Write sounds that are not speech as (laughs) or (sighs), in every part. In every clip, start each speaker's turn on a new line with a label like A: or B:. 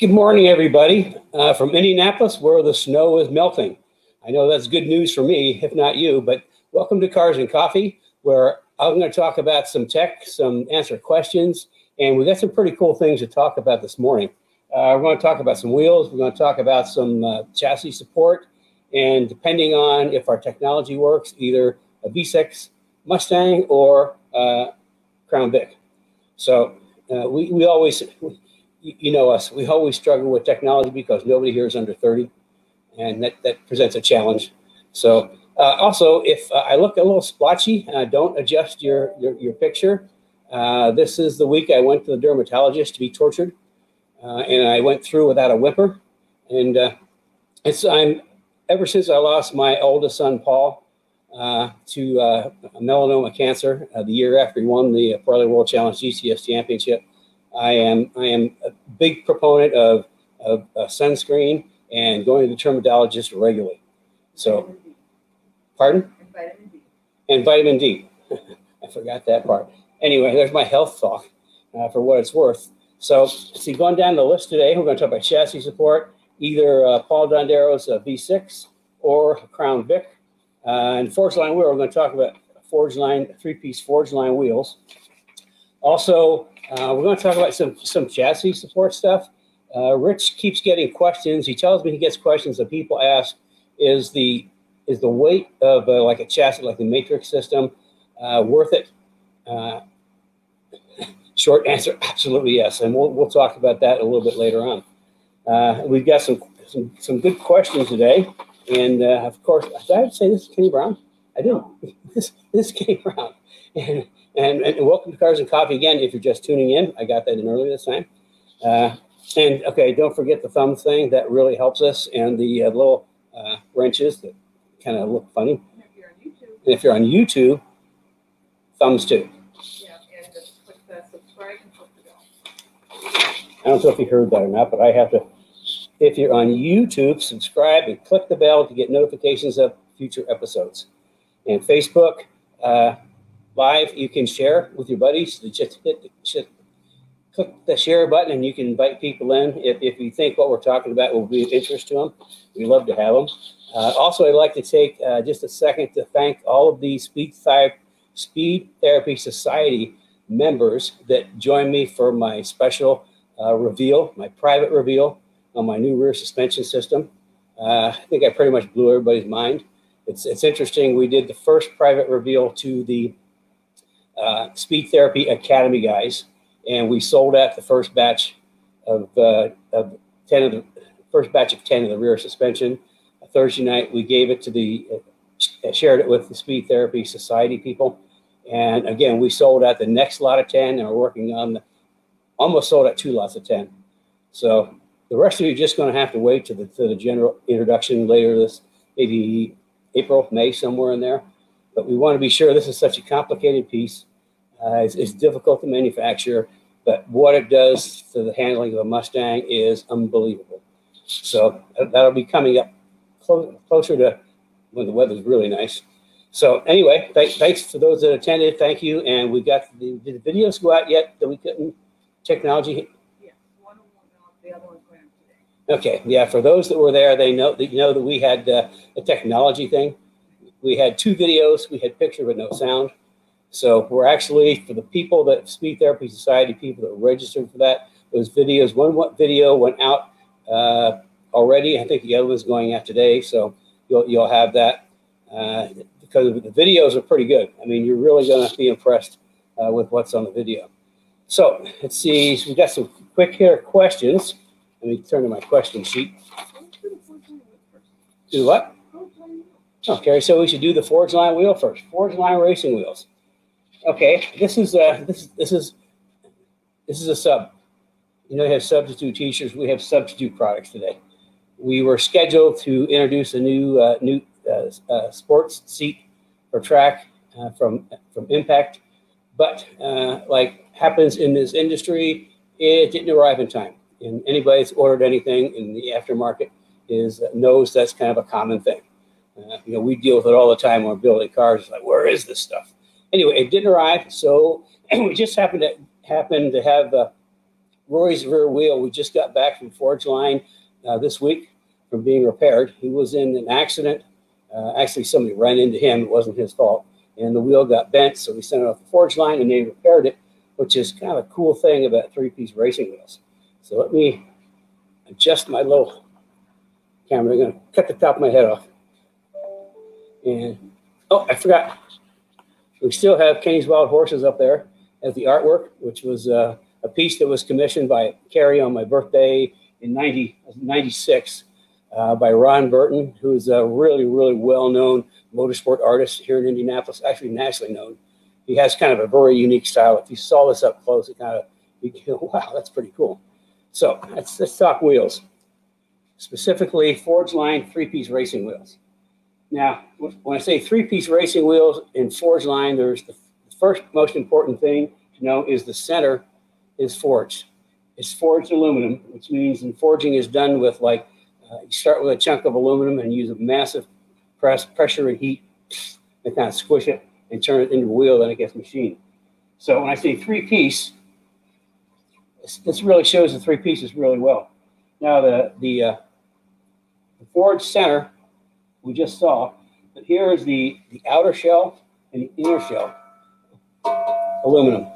A: Good morning, everybody, uh, from Indianapolis, where the snow is melting. I know that's good news for me, if not you, but welcome to Cars and Coffee, where I'm going to talk about some tech, some answer questions, and we've got some pretty cool things to talk about this morning. Uh, we're going to talk about some wheels, we're going to talk about some uh, chassis support, and depending on if our technology works, either a V6 Mustang or uh, Crown Vic. So uh, we, we always, you know us, we always struggle with technology because nobody here is under 30, and that, that presents a challenge. So uh, also, if uh, I look a little splotchy, uh, don't adjust your, your, your picture. Uh, this is the week I went to the dermatologist to be tortured, uh, and I went through without a whimper. And uh, it's I'm ever since I lost my oldest son Paul to melanoma cancer the year after he won the Pirelli World Challenge GTS Championship. I am I am a big proponent of, of uh, sunscreen and going to the dermatologist regularly. So, pardon?
B: And vitamin D.
A: And vitamin D. (laughs) I forgot that part. Anyway, there's my health talk uh, for what it's worth. So, see, going down the list today, we're going to talk about chassis support, either uh, Paul Dondero's uh, V6 or Crown Vic. Uh, and Forgeline wheel, we're going to talk about Forgeline, three-piece Forgeline wheels. Also, uh, we're going to talk about some some chassis support stuff. Uh, Rich keeps getting questions. He tells me he gets questions that people ask: Is the is the weight of uh, like a chassis, like the matrix system, uh, worth it? Uh, short answer: (laughs) Absolutely yes. And we'll we'll talk about that a little bit later on. We've got some, some some good questions today, and of course, I say this is Kenny Brown? I didn't. (laughs) This, this is Kenny Brown, and and, and, welcome to Cars and Coffee again. If you're just tuning in, I got that in early this time. Uh, and okay, don't forget the thumb thing. That really helps us. And the uh, little uh, wrenches that kind of look funny.
B: And if you're on YouTube,
A: And if you're on YouTube, thumbs too.
B: yeah, and just click the subscribe and click the bell.
A: I don't know if you heard that or not, but I have to. If you're on YouTube, subscribe and click the bell to get notifications of future episodes. And Facebook, uh, live, you can share with your buddies. Just hit, just click the share button and you can invite people in. If, if you think what we're talking about will be of interest to them, we love to have them. Uh, also, I'd like to take uh, just a second to thank all of the Speed, Speed Therapy Society members that joined me for my special uh, reveal, my private reveal on my new rear suspension system. Uh, I think I pretty much blew everybody's mind. It's, it's interesting. We did the first private reveal to the uh, Speed Therapy Academy guys, and we sold out the first batch of, uh, of 10 of the first batch of 10 of the rear suspension. Thursday night, we gave it to the, uh, shared it with the Speed Therapy Society people. And again, we sold out the next lot of 10 and we're working on the, almost sold out two lots of 10. So the rest of you are just going to have to wait to the, to the general introduction later this, maybe April, May, somewhere in there. But we want to be sure this is such a complicated piece uh, it's, it's, difficult to manufacture, but what it does to the handling of a Mustang is unbelievable. So uh, that'll be coming up clo closer to when the weather's really nice. So anyway, th thanks to those that attended. Thank you. And we got the, did the videos go out yet that we couldn't technology?
B: Yes, one the other one's going today.
A: Okay, yeah. For those that were there, they know that you know that we had uh, a technology thing. We had two videos. We had picture but no sound. So we're actually, for the people that Speed Therapy Society, people that registered for that, those videos, one video went out uh, already. I think the other one's going out today. So you'll, you'll have that uh, because the videos are pretty good. I mean, you're really going to be impressed uh, with what's on the video. So let's see. So we've got some quick here questions. Let me turn to my question sheet. Do what? Okay, so we should do the Forgeline wheel first. Forgeline racing wheels. Okay, this is uh, this this is this is a sub. You know, they have substitute T-shirts. We have substitute products today. We were scheduled to introduce a new uh, new uh, uh sports seat for track uh, from from Impact, but like happens in this industry, it didn't arrive in time. And anybody that's ordered anything in the aftermarket is knows that's kind of a common thing. you know, we deal with it all the time when we're building cars. It's like, where is this stuff? Anyway, it didn't arrive, so (clears throat) we just happened to happen to have uh, Roy's rear wheel, we just got back from Forgeline uh, this week from being repaired. He was in an accident. Uh, actually, somebody ran into him. It wasn't his fault. And the wheel got bent, so we sent it off the Forgeline and they repaired it, which is kind of a cool thing about three-piece racing wheels. So let me adjust my little camera. I'm going to cut the top of my head off. And, oh, I forgot. We still have Kenny's Wild Horses up there as the artwork, which was uh, a piece that was commissioned by Carrie on my birthday in 90, 96 uh, by Ron Burton, who is a really, really well-known motorsport artist here in Indianapolis, actually nationally known. He has kind of a very unique style. If you saw this up close, it kind of, (laughs) you go, wow, that's pretty cool. So let's, let's talk wheels, specifically Forgeline three-piece racing wheels. Now, when I say three-piece racing wheels in Forgeline, there's the first most important thing to know is the center is forged. It's forged aluminum, which means and forging is done with like uh, you start with a chunk of aluminum and use a massive press pressure and heat and kind of squish it and turn it into a wheel, then it gets machined. So when I say three piece, this, this really shows the three pieces really well. Now the the, uh, the forged center we just saw, but here is the the outer shell and the inner shell aluminum.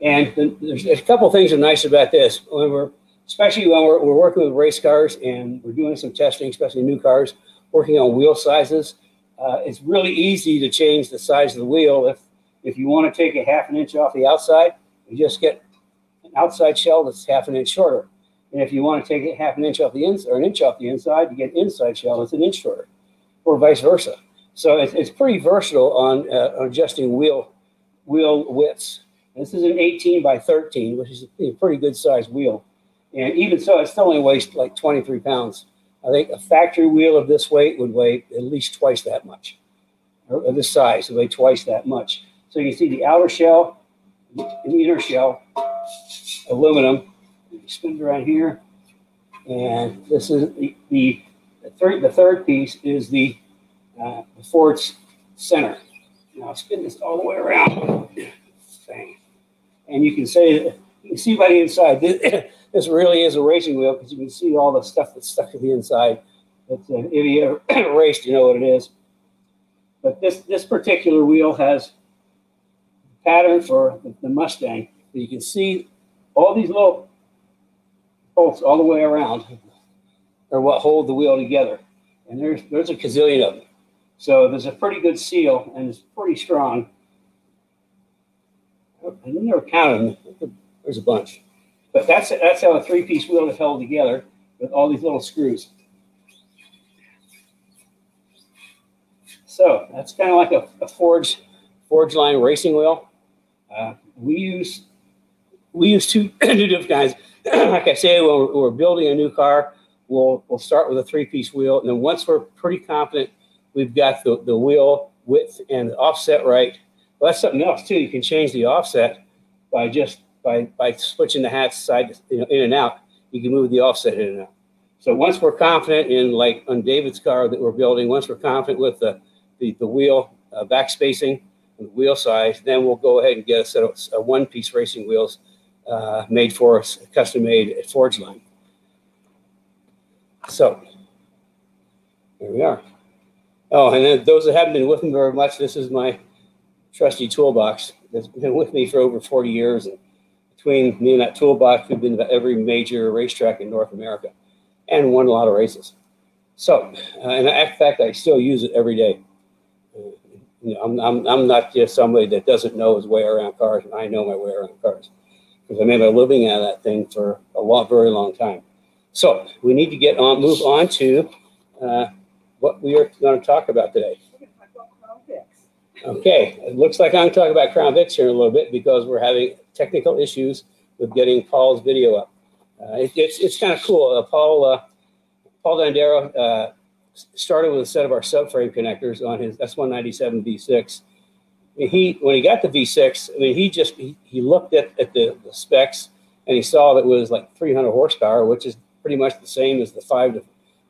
A: And the, there's, there's, a couple things that are nice about this. When we're, especially when we're, we're working with race cars and we're doing some testing, especially new cars, working on wheel sizes, uh, it's really easy to change the size of the wheel. If, if you want to take a half an inch off the outside, you just get an outside shell that's half an inch shorter. And if you want to take it half an inch off the inside or an inch off the inside, you get an inside shell that's an inch shorter, or vice versa. So it's, it's pretty versatile on, uh, adjusting wheel wheel widths. This is an 18 by 13, which is a pretty good sized wheel. And even so, it still only weighs like 23 pounds. I think a factory wheel of this weight would weigh at least twice that much, or this size, would weigh twice that much. So you see the outer shell and the inner shell, aluminum. Spin it around here. And this is the, the, third, the third piece is the, uh, the forged center. Now spin this all the way around. And you can say, you can see by the inside, this, (coughs) this really is a racing wheel because you can see all the stuff that's stuck to the inside. It's, uh, if you (coughs) ever raced, you know what it is. But this, this particular wheel has pattern for the Mustang. You can see all these little bolts all the way around are what hold the wheel together. And there's, there's a gazillion of them. So there's a pretty good seal and it's pretty strong. I never counted them. There's a bunch. But that's, that's how a three-piece wheel is held together with all these little screws. So that's kind of like a, a forge, Forgeline racing wheel. Uh, we use we use two, (clears throat) two different kinds. (clears throat) like I say, when we're, we're, building a new car, we'll we'll start with a three-piece wheel, and then once we're pretty confident we've got the, the wheel width and the offset right. Well, that's something else too. You can change the offset by just by by switching the hats side you know, in and out. You can move the offset in and out. So once we're confident in like on David's car that we're building, once we're confident with the the, the wheel uh, back spacing and wheel size, then we'll go ahead and get a set of one-piece racing wheels uh, made for us, custom made at Forgeline. So here we are. Oh, and then those that haven't been with me very much, this is my trusty toolbox that's been with me for over 40 years. And between me and that toolbox, we've been to every major racetrack in North America and won a lot of races. So, uh, and in fact, I still use it every day. Uh, you know, I'm, I'm, I'm not just somebody that doesn't know his way around cars, and I know my way around cars because I made my living out of that thing for a long, very long time. So we need to get on, move on to uh, what we are going to talk about today. Okay, it looks like I'm talking about Crown Vics here in a little bit because we're having technical issues with getting Paul's video up. Uh, it, it's it's kind of cool. Uh, Paul uh, Paul Dondero uh, started with a set of our subframe connectors on his S197 V6. I mean, he when he got the V6, I mean he just he, he looked at, at the, the specs and he saw that it was like 300 horsepower, which is pretty much the same as the five to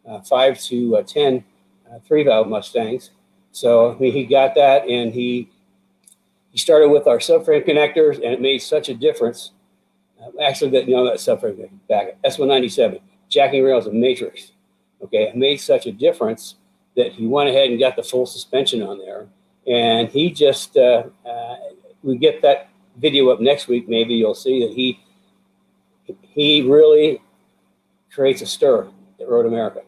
A: uh, five to uh, 10 uh, three valve Mustangs. So I mean, he got that, and he he started with our subframe connectors, and it made such a difference Uh, actually, that you know that subframe back. S197, jacking rails of Matrix. Okay, it made such a difference that he went ahead and got the full suspension on there, and he just uh, we get that video up next week. Maybe you'll see that he he really creates a stir at Road America.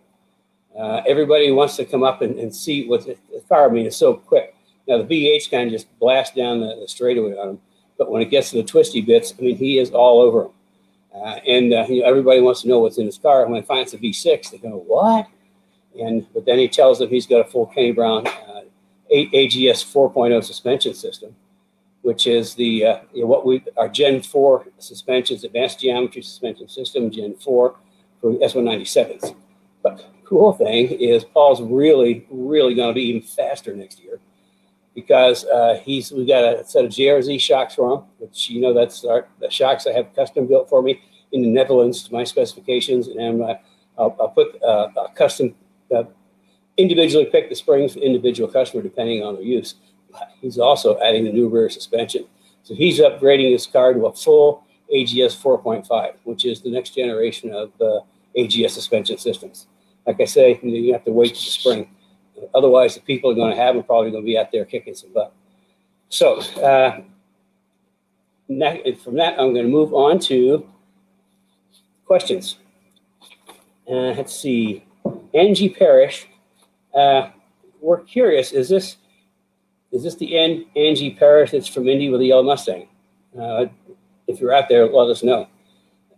A: Uh, everybody wants to come up and, and see what the, the car. I mean, it's so quick. Now the V8 kind of just blasts down the, the straightaway on him, but when it gets to the twisty bits, I mean, he is all over them. Uh, and uh, you know, everybody wants to know what's in his car. And when they find it's a V6, they go, "What?" And but then he tells them he's got a full Kenny Brown uh, AGS 4.0 suspension system, which is the uh, you know, what we our Gen 4 suspensions, advanced geometry suspension system, Gen 4 for S197s. But cool thing is Paul's really, really going to be even faster next year because uh, he's we got a set of JRZ shocks for him, which you know that's our, the shocks I have custom built for me in the Netherlands to my specifications, and uh, I'll, I'll, put uh, a custom uh, individually pick the springs for individual customer depending on their use. But he's also adding the new rear suspension, so he's upgrading his car to a full AGS 4.5, which is the next generation of uh, AGS suspension systems. Like I say, you have to wait to the spring. Otherwise, the people are going to have them probably going to be out there kicking some butt. So uh, from that, I'm going to move on to questions. Uh, let's see. Angie Parrish, uh, we're curious. Is this is this the end Angie Parrish that's from Indy with the yellow Mustang? Uh, if you're out there, let us know.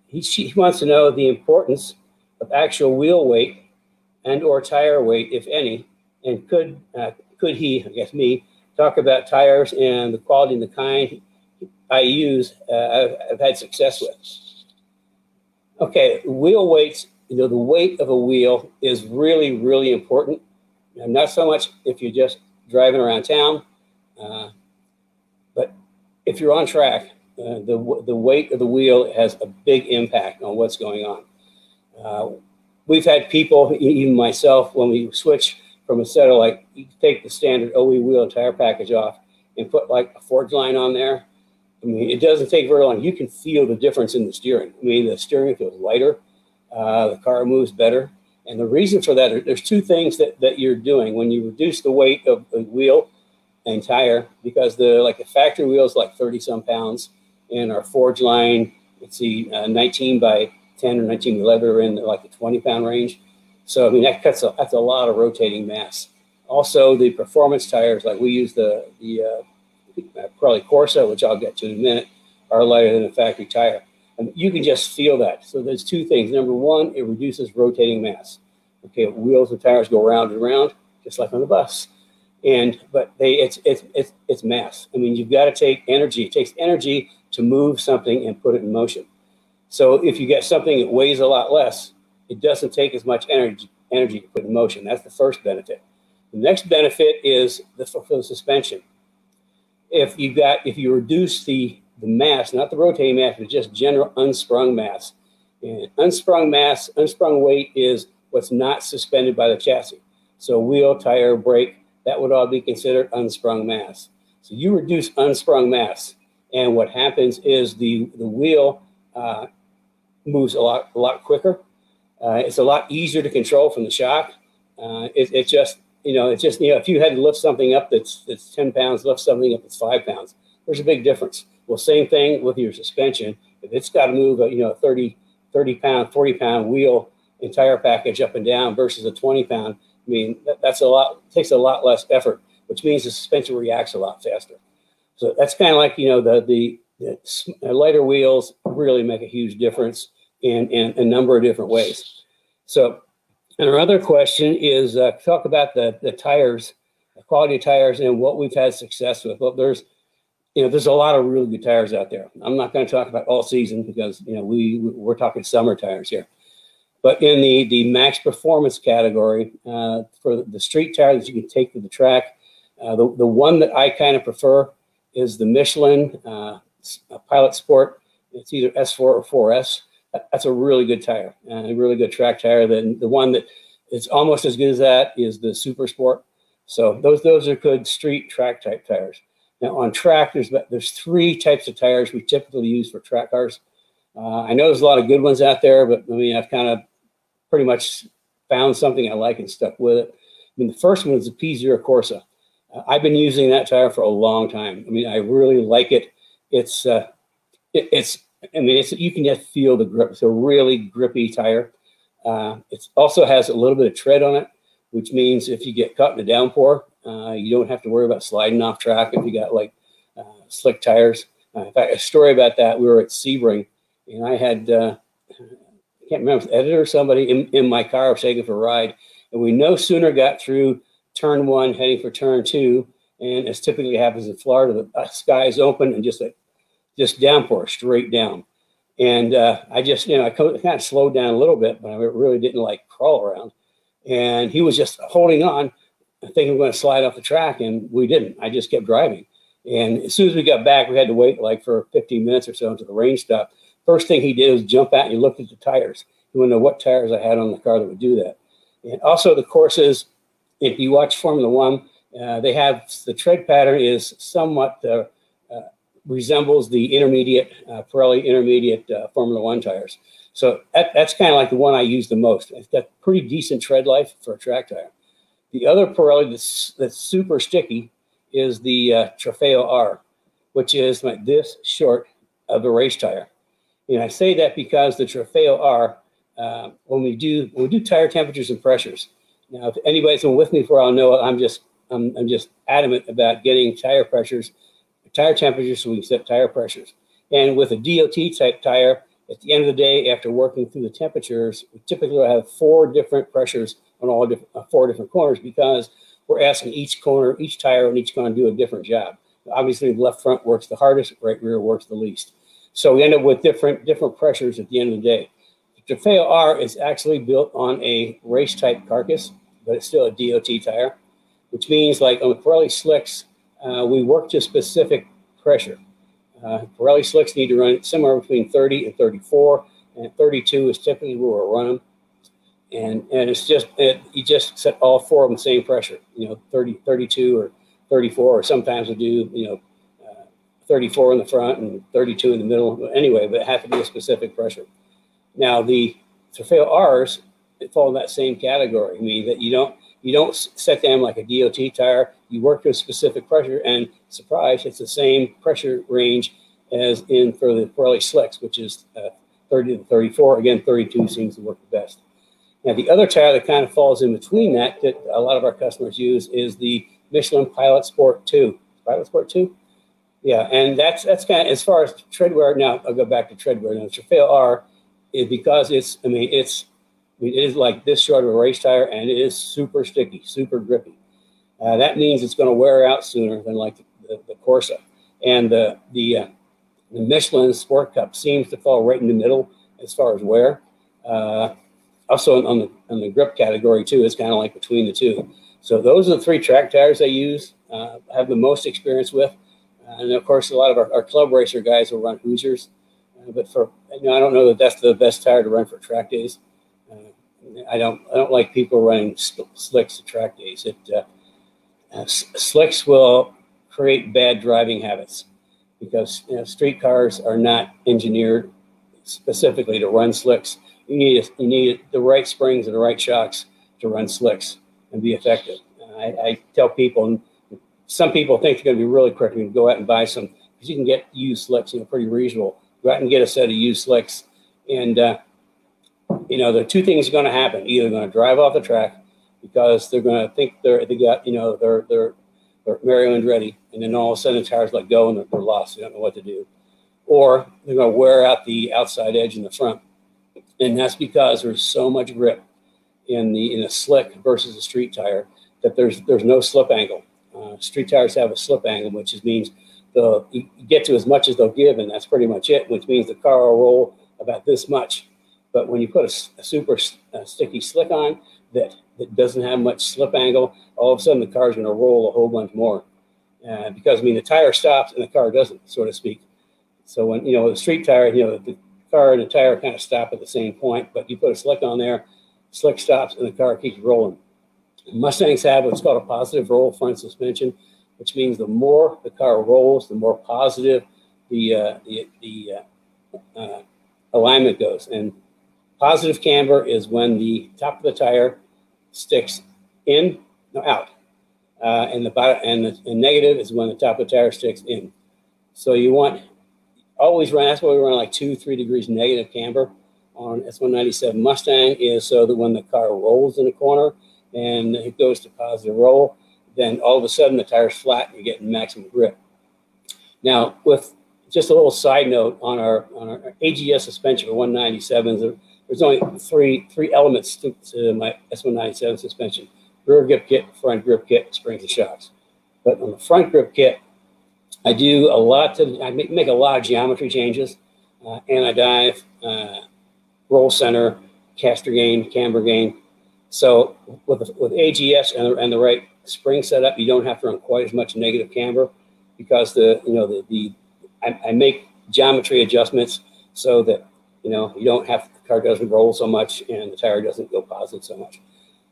A: He, she wants to know the importance of actual wheel weight and or tire weight, if any, and could uh, could he, I guess me, talk about tires and the quality and the kind I use, uh, I've, I've, had success with. Okay, wheel weights, you know, the weight of a wheel is really, really important. And not so much if you're just driving around town, uh, but if you're on track, uh, the, the weight of the wheel has a big impact on what's going on. Uh, we've had people, even myself, when we switch from a set of like, you take the standard OE wheel and tire package off and put like a Forgeline on there. I mean, it doesn't take very long. You can feel the difference in the steering. I mean, the steering feels lighter, uh, the car moves better. And the reason for that, there's two things that, that you're doing when you reduce the weight of the wheel and tire, because the like the factory wheel is like 30 some pounds, and our Forgeline, let's see, uh, 19 by 10 or 19 by 11 are in like the 20 pound range. So I mean that cuts a, that's a lot of rotating mass. Also, the performance tires, like we use the the uh, Pirelli Corsa, which I'll get to in a minute, are lighter than a factory tire. And you can just feel that. So there's two things. Number one, it reduces rotating mass. Okay, wheels and tires go round and round, just like on the bus. And but they it's it's it's it's mass. I mean, you've got to take energy. It takes energy to move something and put it in motion. So if you get something that weighs a lot less, it doesn't take as much energy energy to put in motion. That's the first benefit. The next benefit is the, for the suspension. If you got if you reduce the the mass, not the rotating mass, but just general unsprung mass. And unsprung mass, unsprung weight is what's not suspended by the chassis. So wheel, tire, brake, that would all be considered unsprung mass. So you reduce unsprung mass, and what happens is the the wheel uh, moves a lot a lot quicker uh, it's a lot easier to control from the shock. Uh, it, it, just, you know, it's just, you know, if you had to lift something up that's, that's 10 pounds, lift something up that's five pounds, there's a big difference. Well, same thing with your suspension. If it's got to move a, you know, 30, 30 pound, 40 pound wheel entire package up and down versus a 20 pound, I mean, that, that's a lot, takes a lot less effort, which means the suspension reacts a lot faster. So that's kind of like, you know, the, the, the lighter wheels really make a huge difference in, in a number of different ways. So, and our other question is uh, talk about the, the tires, the quality of tires, and what we've had success with. Well, there's, you know, there's a lot of really good tires out there. I'm not going to talk about all season because you know we we're talking summer tires here. But in the the max performance category uh, for the street tires that you can take to the track, uh, the the one that I kind of prefer is the Michelin uh, Pilot Sport. It's either S4 or 4S that's a really good tire and a really good track tire. Then the one that is almost as good as that is the Super Sport. So those those are good street track type tires. Now on track, there's there's three types of tires we typically use for track cars. Uh, I know there's a lot of good ones out there, but I mean, I've kind of pretty much found something I like and stuck with it. I mean, the first one is the P0 Corsa. I've been using that tire for a long time. I mean, I really like it. It's uh, it, it's I mean, it's you can just feel the grip. It's a really grippy tire. Uh, it also has a little bit of tread on it, which means if you get caught in a downpour, uh, you don't have to worry about sliding off track if you got like uh, slick tires. Uh, in fact, a story about that, we were at Sebring, and I had, uh, I can't remember, editor or somebody in, in my car, was taking for a ride, and we no sooner got through turn one, heading for turn two, and as typically happens in Florida, the sky is open and just a just downpour straight down. And uh, I just, you know, I kind of slowed down a little bit, but I really didn't like crawl around. And he was just holding on, thinking we're going to slide off the track, and we didn't. I just kept driving. And as soon as we got back, we had to wait like for 15 minutes or so until the rain stopped. First thing he did was jump out and he looked at the tires. He to know what tires I had on the car that would do that. And also the Corsas, if you watch Formula One, uh, they have the tread pattern is somewhat uh, uh, resembles the intermediate uh, Pirelli intermediate uh, Formula One tires. So that, that's kind of like the one I use the most. It's got pretty decent tread life for a track tire. The other Pirelli that's, that's super sticky is the uh, Trofeo R, which is like this short of a race tire. And I say that because the Trofeo R, when we do when we do tire temperatures and pressures. Now, if anybody's been with me for I'll know I'm just I'm, I'm just adamant about getting tire pressures, tire temperatures, so we can set tire pressures. And with a DOT type tire, at the end of the day, after working through the temperatures, we typically have four different pressures on all uh, four different corners because we're asking each corner, each tire, and each corner to do a different job. Obviously, the left front works the hardest, right rear works the least. So we end up with different different pressures at the end of the day. The Trofeo R is actually built on a race type carcass, but it's still a DOT tire, which means like on the Pirelli slicks, uh, we work to specific pressure. Uh, Pirelli slicks need to run somewhere between 30 and 34, and 32 is typically where we're running and and it's just it, you just set all four of them the same pressure you know 30 32 or 34 or sometimes we do you know uh, 34 in the front and 32 in the middle anyway but it has to be a specific pressure now the Trofeo R's fall in that same category I mean that you don't you don't set them like a DOT tire you work to a specific pressure and surprise it's the same pressure range as in for the Pirelli slicks which is uh, 30 to 34 again 32 seems to work the best now, the other tire that kind of falls in between that, that a lot of our customers use, is the Michelin Pilot Sport 2. Pilot Sport 2? Yeah, and that's that's kind of as far as tread wear. Now I'll go back to tread wear. Now the Trofeo R is because it's I mean it's it is like this short of a race tire and it is super sticky, super grippy. Uh, that means it's going to wear out sooner than like the, the, the Corsa. And the the, uh, the Michelin Sport Cup seems to fall right in the middle as far as wear. Uh, also on the on the grip category too. It's kind of like between the two. So those are the three track tires I use. Uh, have the most experience with, uh, and of course a lot of our, our club racer guys will run Hoosiers. But for you know, I don't know that that's the best tire to run for track days. Uh, I don't I don't like people running slicks at track days. It uh, uh, slicks will create bad driving habits because you know, street cars are not engineered specifically to run slicks you need you need the right springs and the right shocks to run slicks and be effective. I, I tell people, and some people think they're going to be really quick and go out and buy some because you can get used slicks, you know, pretty reasonable. Go out and get a set of used slicks, and uh, you know, the two things are going to happen: either going to drive off the track because they're going to think they're they got you know they're they're they're Mario Andretti, and then all of a sudden the tires let go and they're, they're lost. They don't know what to do, or they're going to wear out the outside edge in the front and that's because there's so much grip in the in a slick versus a street tire that there's there's no slip angle. Uh, street tires have a slip angle, which is, means the you get to as much as they'll give, and that's pretty much it. Which means the car will roll about this much. But when you put a, a super sticky slick on that that doesn't have much slip angle, all of a sudden the car's going to roll a whole bunch more. Uh, because I mean the tire stops and the car doesn't, so to speak. So when you know the street tire, you know the, car and the tire kind of stop at the same point, but you put a slick on there, slick stops, and the car keeps rolling. Mustangs have what's called a positive roll front suspension, which means the more the car rolls, the more positive the uh, the, the uh, uh, alignment goes. And positive camber is when the top of the tire sticks in, no, out. Uh, and the bottom, and the and negative is when the top of the tire sticks in. So you want always run. That's why we run like two, three degrees negative camber on S197 Mustang is so that when the car rolls in a corner and it goes to positive roll, then all of a sudden the tire's flat and you're getting maximum grip. Now, with just a little side note on our on our AGS suspension for 197s, there's only three three elements to, to my S197 suspension: rear grip kit, front grip kit, springs and shocks. But on the front grip kit, I do a lot to I make, make a lot of geometry changes, uh, anti-dive, uh, roll center, caster gain, camber gain. So with with AGS and the, and the right spring setup, you don't have to run quite as much negative camber because the you know the the I, I make geometry adjustments so that you know you don't have the car doesn't roll so much and the tire doesn't go positive so much.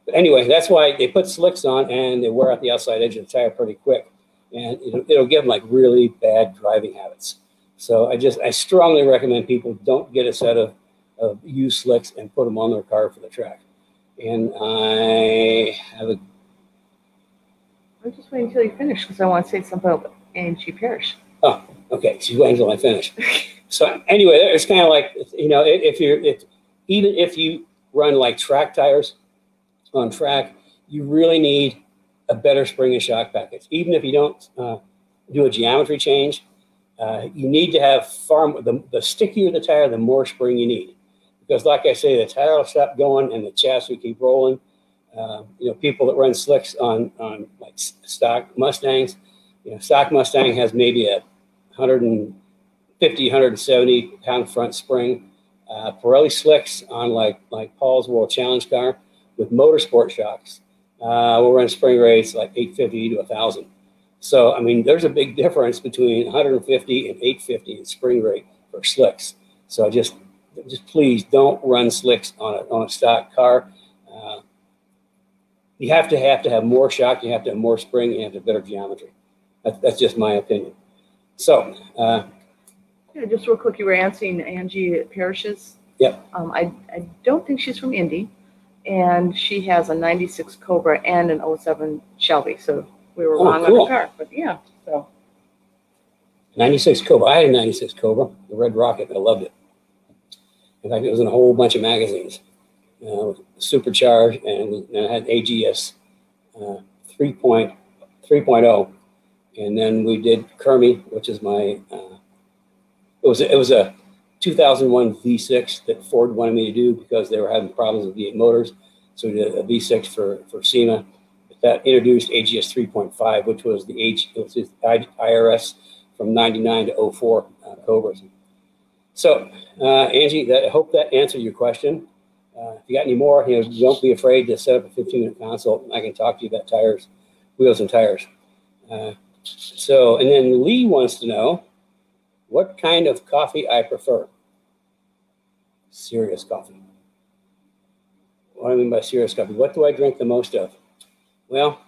A: But anyway, that's why they put slicks on and they wear out the outside edge of the tire pretty quick, and it'll, it'll give them like really bad driving habits. So I just I strongly recommend people don't get a set of of used slicks and put them on their car for the track. And I have a
C: I'm just waiting until you finish because I want to say something about Angie Parrish.
A: Oh, okay. She's waiting until I finish. So anyway, it's kind of like you know, if you're if even if you run like track tires on track, you really need a better spring and shock package. Even if you don't uh, do a geometry change, uh, you need to have far the, the stickier the tire, the more spring you need. Because like I say, the tire will stop going and the chassis will keep rolling. Uh, you know, people that run slicks on on like stock Mustangs, you know, stock Mustang has maybe a 150, 170 pound front spring. Uh, Pirelli slicks on like like Paul's World Challenge car with motorsport shocks uh, will run spring rates like 850 to 1,000. So I mean, there's a big difference between 150 and 850 in spring rate for slicks. So just just please don't run slicks on a on a stock car. Uh, you have to have to have more shock. You have to have more spring. You have to have better geometry. That's, that's just my opinion. So, uh,
C: Yeah, just real quick, you were answering Angie Parrish's.
A: Yep.
C: Um, I, I don't think she's from Indy, and she has a '96 Cobra and an 07 Shelby. So we were
A: Oh,
C: wrong on
A: cool.
C: the car, but yeah. So
A: 96 Cobra. I had a 96 Cobra, the Red Rocket. I loved it. In fact, it was in a whole bunch of magazines. Uh, supercharged, and and had AGS uh, 3.0, 3.0. And then we did Kermie, which is my, uh, it was it was a 2001 V6 that Ford wanted me to do because they were having problems with V8 motors. So we did a V6 for, for SEMA. That introduced AGS 3.5, which was the H, was IRS from 99 to 04 uh, Cobras. So, uh, Angie, that, I hope that answered your question. Uh, if you got any more, you know, don't be afraid to set up a 15 minute consult. I can talk to you about tires, wheels, and tires. Uh, so, and then Lee wants to know what kind of coffee I prefer. Serious coffee. What do I mean by serious coffee? What do I drink the most of? Well,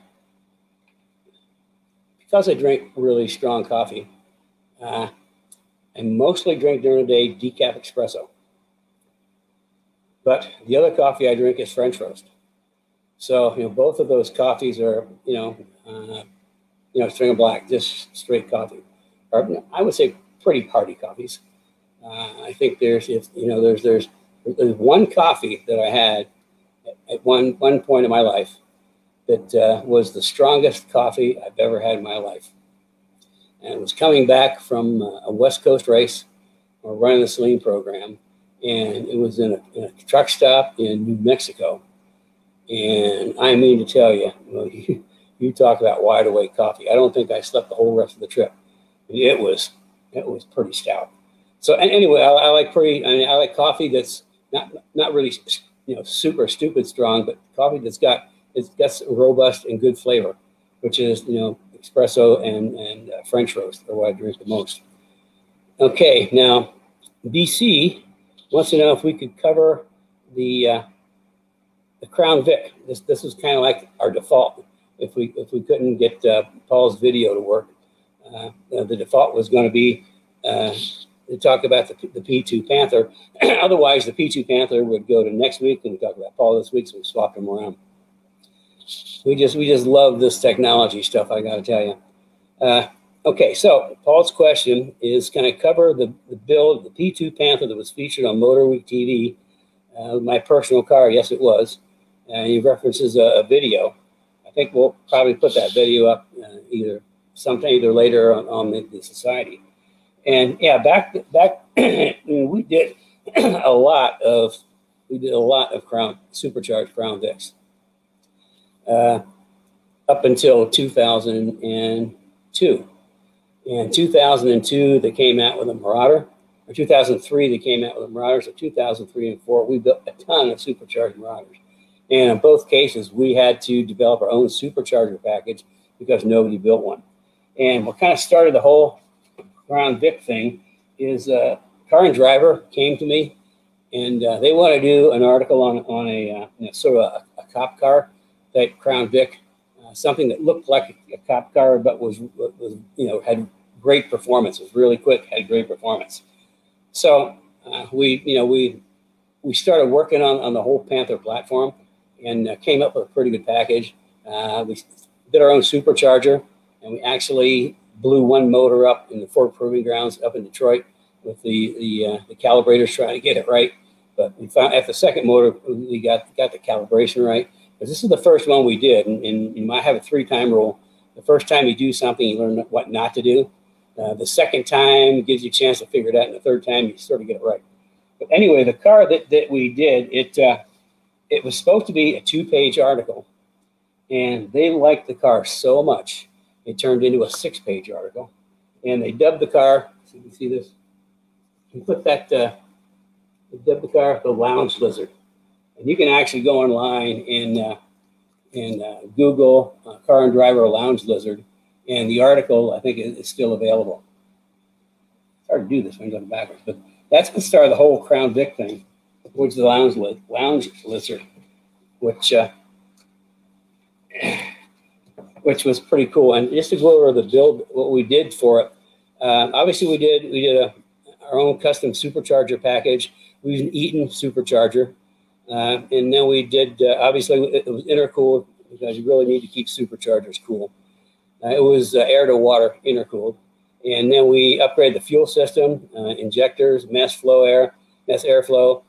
A: because I drink really strong coffee, uh, I mostly drink during the day decaf espresso. But the other coffee I drink is French roast. So, you know, both of those coffees are, you know, uh, you know, string of black, just straight coffee. Or I would say pretty party coffees. Uh, I think there's, if, you know, there's, there's, there's one coffee that I had at one, one point in my life that uh, was the strongest coffee I've ever had in my life. And it was coming back from uh, a West Coast race or running the Saleen program. And it was in a, in a truck stop in New Mexico. And I mean to tell you, (laughs) well, you, you talk about wide awake coffee. I don't think I slept the whole rest of the trip. It was, it was pretty stout. So anyway, I, I like pretty, I mean, I like coffee that's not, not really, you know, super stupid strong, but coffee that's got, it's got robust and good flavor, which is, you know, espresso and, and uh, French roast are what I drink the most. Okay, now BC wants to know if we could cover the uh, the Crown Vic. This this was kind of like our default. If we if we couldn't get uh, Paul's video to work, uh, the default was going to be uh, to talk about the, the P2 Panther. (clears throat) Otherwise, the P2 Panther would go to next week, and talk about Paul this week, so we swapped them around. We just we just love this technology stuff. I got to tell you. Okay, so Paul's question is: Can I cover the, the build of the P2 Panther that was featured on Motor Week TV? Uh, my personal car, yes, it was. And he references a, a video. I think we'll probably put that video up uh, either sometime either later on, on the, the society. And yeah, back back (clears throat) we did (clears throat) a lot of we did a lot of crown supercharged crown Vics. Uh, up until 2002. In 2002, they came out with a Marauder. Or 2003, they came out with a Marauder. So 2003 and 4, we built a ton of supercharged Marauders. And in both cases, we had to develop our own supercharger package because nobody built one. And what kind of started the whole Crown Vic thing is uh, Car and Driver came to me, and uh, they want to do an article on on a uh, you know, sort of a, a, cop car type Crown Vic, uh, something that looked like a, a, cop car but was was you know had great performance, It was really quick, had great performance. So uh, we you know we we started working on on the whole Panther platform and uh, came up with a pretty good package. we did our own supercharger and we actually blew one motor up in the Ford Proving Grounds up in Detroit with the the, uh, the calibrators trying to get it right. But we found at the second motor we got got the calibration right. Because this is the first one we did, and, and you might have a three time rule. The first time you do something, you learn what not to do. Uh, the second time gives you a chance to figure it out, and the third time you sort of get it right. But anyway, the car that, that we did, it uh, it was supposed to be a two page article, and they liked the car so much it turned into a six page article. And they dubbed the car, so you can see this, you put that, uh, dubbed the car the Lounge Lizard. And you can actually go online and, uh, and uh, Google uh, car and driver lounge lizard, and the article I think is, still available. It's hard to do this when you're going backwards, but that's the start of the whole Crown Vic thing, which is the lounge, li- lounge lizard, which uh, (sighs) which was pretty cool. And just to go over the build, what we did for it, uh, obviously we did we did a, our own custom supercharger package. We used an Eaton supercharger, uh, and then we did uh, obviously it was intercooled because you really need to keep superchargers cool. Uh, it was uh, air to water intercooled, and then we upgraded the fuel system, uh, injectors, mass flow air, mass airflow.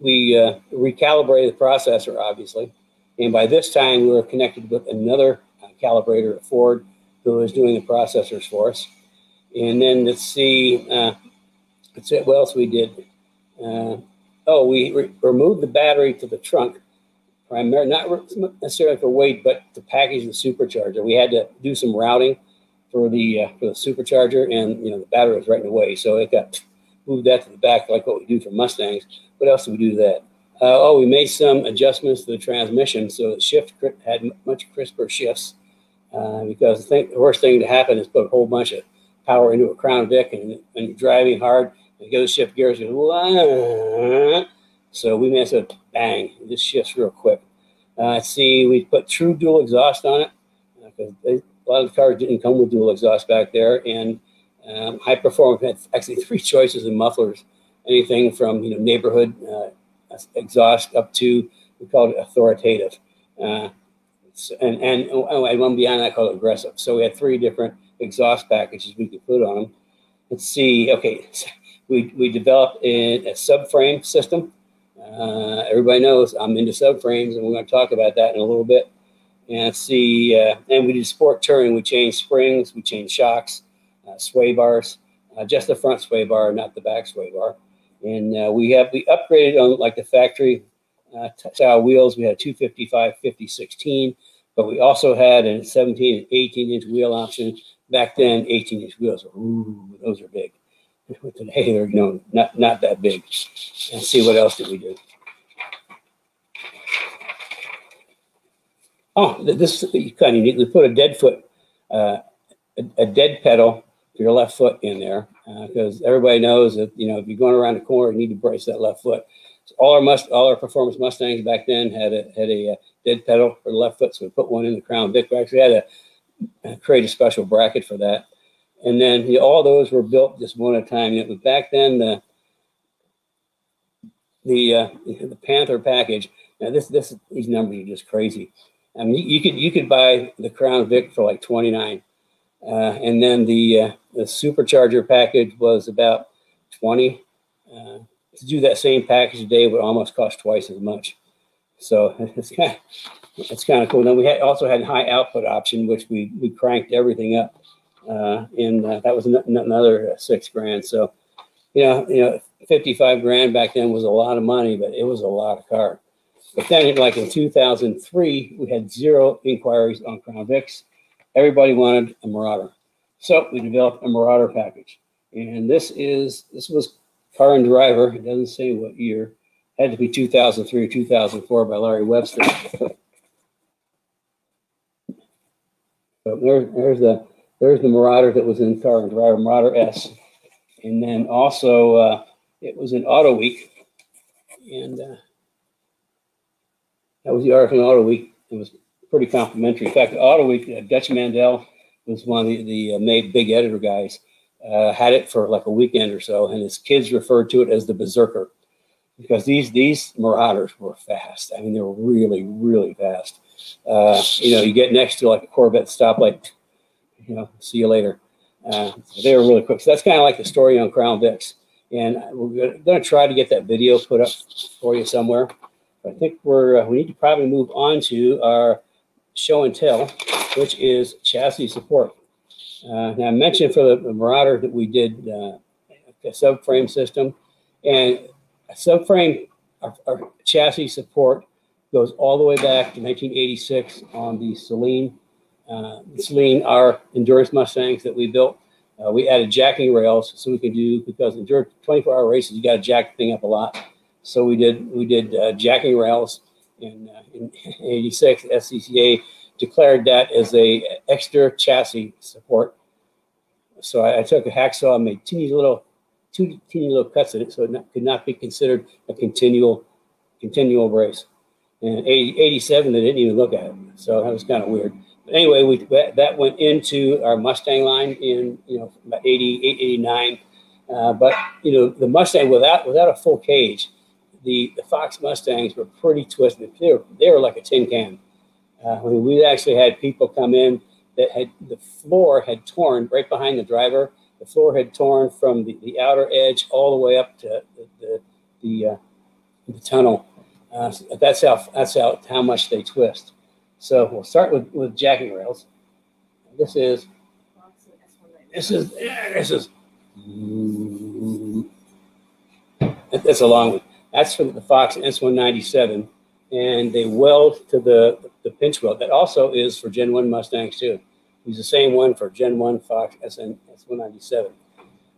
A: we recalibrated the processor, obviously. And by this time, we were connected with another uh, calibrator at Ford who was doing the processors for us. And then let's see, uh, let's see what else we did. Uh, oh, we re- removed the battery to the trunk, not necessarily for weight, but to package the supercharger. We had to do some routing for the uh, for the supercharger, and you know the battery was right in the way, so it got moved that to the back, like what we do for Mustangs. What else did we do to that? Uh, oh, we made some adjustments to the transmission so the shift had much crisper shifts. Uh, because the, thing, the, worst thing to happen is put a whole bunch of power into a Crown Vic and you're driving hard, and goes shift gears, goes, so we made it bang, just shifts real quick. Uh, see, we put true dual exhaust on it because uh, a lot of the cars didn't come with dual exhaust back there, and um, high performance had actually (laughs) three choices in mufflers, anything from you know neighborhood uh, exhaust up to we call it authoritative, uh, and and oh, and one beyond that called aggressive. So we had three different exhaust packages we could put on them. Let's see. Okay, (laughs) we we developed a, a subframe system. Uh, everybody knows I'm into subframes, and we're going to talk about that in a little bit. And see, uh, and we did sport touring. We changed springs, we changed shocks, uh, sway bars, uh, just the front sway bar, not the back sway bar. And uh, we have we upgraded on like the factory uh, style wheels. We had 255 50 16, but we also had a 17 and 18 inch wheel option. Back then, 18 inch wheels, ooh, those are big. Today, they're you know not not that big. And see what else did we do. Oh, this is kind of neat. We put a dead foot, uh, a, a dead pedal for your left foot in there because uh, everybody knows that you know if you're going around the corner, you need to brace that left foot. So all our must all our performance Mustangs back then had a had a, uh, dead pedal for the left foot, so we put one in the Crown Vic. We actually had to uh, create a special bracket for that. And then know, all those were built just one at a time. Back then, the the uh, the Panther package. Now this this these numbers are just crazy. I mean, you, you could you could buy the Crown Vic for like twenty nine, uh, and then the uh, the supercharger package was about twenty. Uh, to do that same package today would almost cost twice as much. So (laughs) it's kind of, it's kind of cool. Then we had also had high output option, which we we cranked everything up, uh, and uh, that was n- another six grand. So, you know, you know, fifty five grand back then was a lot of money, but it was a lot of car. But then, like in two thousand three, we had zero inquiries on Crown Vics. Everybody wanted a Marauder, so we developed a Marauder package. And this is this was Car and Driver. It doesn't say what year. Had to be 2003 or 2004 by Larry Webster. (laughs) But there, there's the there's the Marauder that was in Car and Driver, Marauder S, and then also uh, it was in Auto Week, and uh, that was the article in Auto Week. It was pretty complimentary. In fact, Auto Week, uh, Dutch Mandel was one of the, the uh, made big editor guys. Uh, had it for like a weekend or so, and his kids referred to it as the Berserker because these these Marauders were fast. I mean, they were really really fast. Uh, you know, you get next to like a Corvette stoplight, you know, see you later. Uh, they were really quick. So that's kind of like the story on Crown Vics. And we're going to try to get that video put up for you somewhere. I think we're uh, we need to probably move on to our show and tell, which is chassis support. Uh, now I mentioned for the, Marauder that we did uh, a subframe system, and a subframe our, our chassis support goes all the way back to 1986 on the Saleen. Uh, our endurance Mustangs that we built. Uh, we added jacking rails so we could do because in 24-hour races you got to jack the thing up a lot. So we did we did uh, jacking rails in, uh, in (laughs) 86. SCCA declared that as a extra chassis support. So I, I took a hacksaw and made teeny little two teeny little cuts in it so it not, could not be considered a continual continual brace. And 80, 87 they didn't even look at it. So that was kind of weird. Anyway, we that went into our Mustang line in you know about 88, 89. Uh, but you know the Mustang without without a full cage the, the Fox Mustangs were pretty twisted. They were, they were like a tin can. Uh, I mean, we actually had people come in that had the floor had torn right behind the driver. The floor had torn from the, the outer edge all the way up to the the, the, uh, the tunnel. Uh, that's how that's how how much they twist. So we'll start with, with jacking rails. This is this is this is that's a long one. That's from the Fox S197, and they weld to the, the pinch weld. That also is for Gen 1 Mustangs too. Use the same one for Gen 1 Fox SN, S197.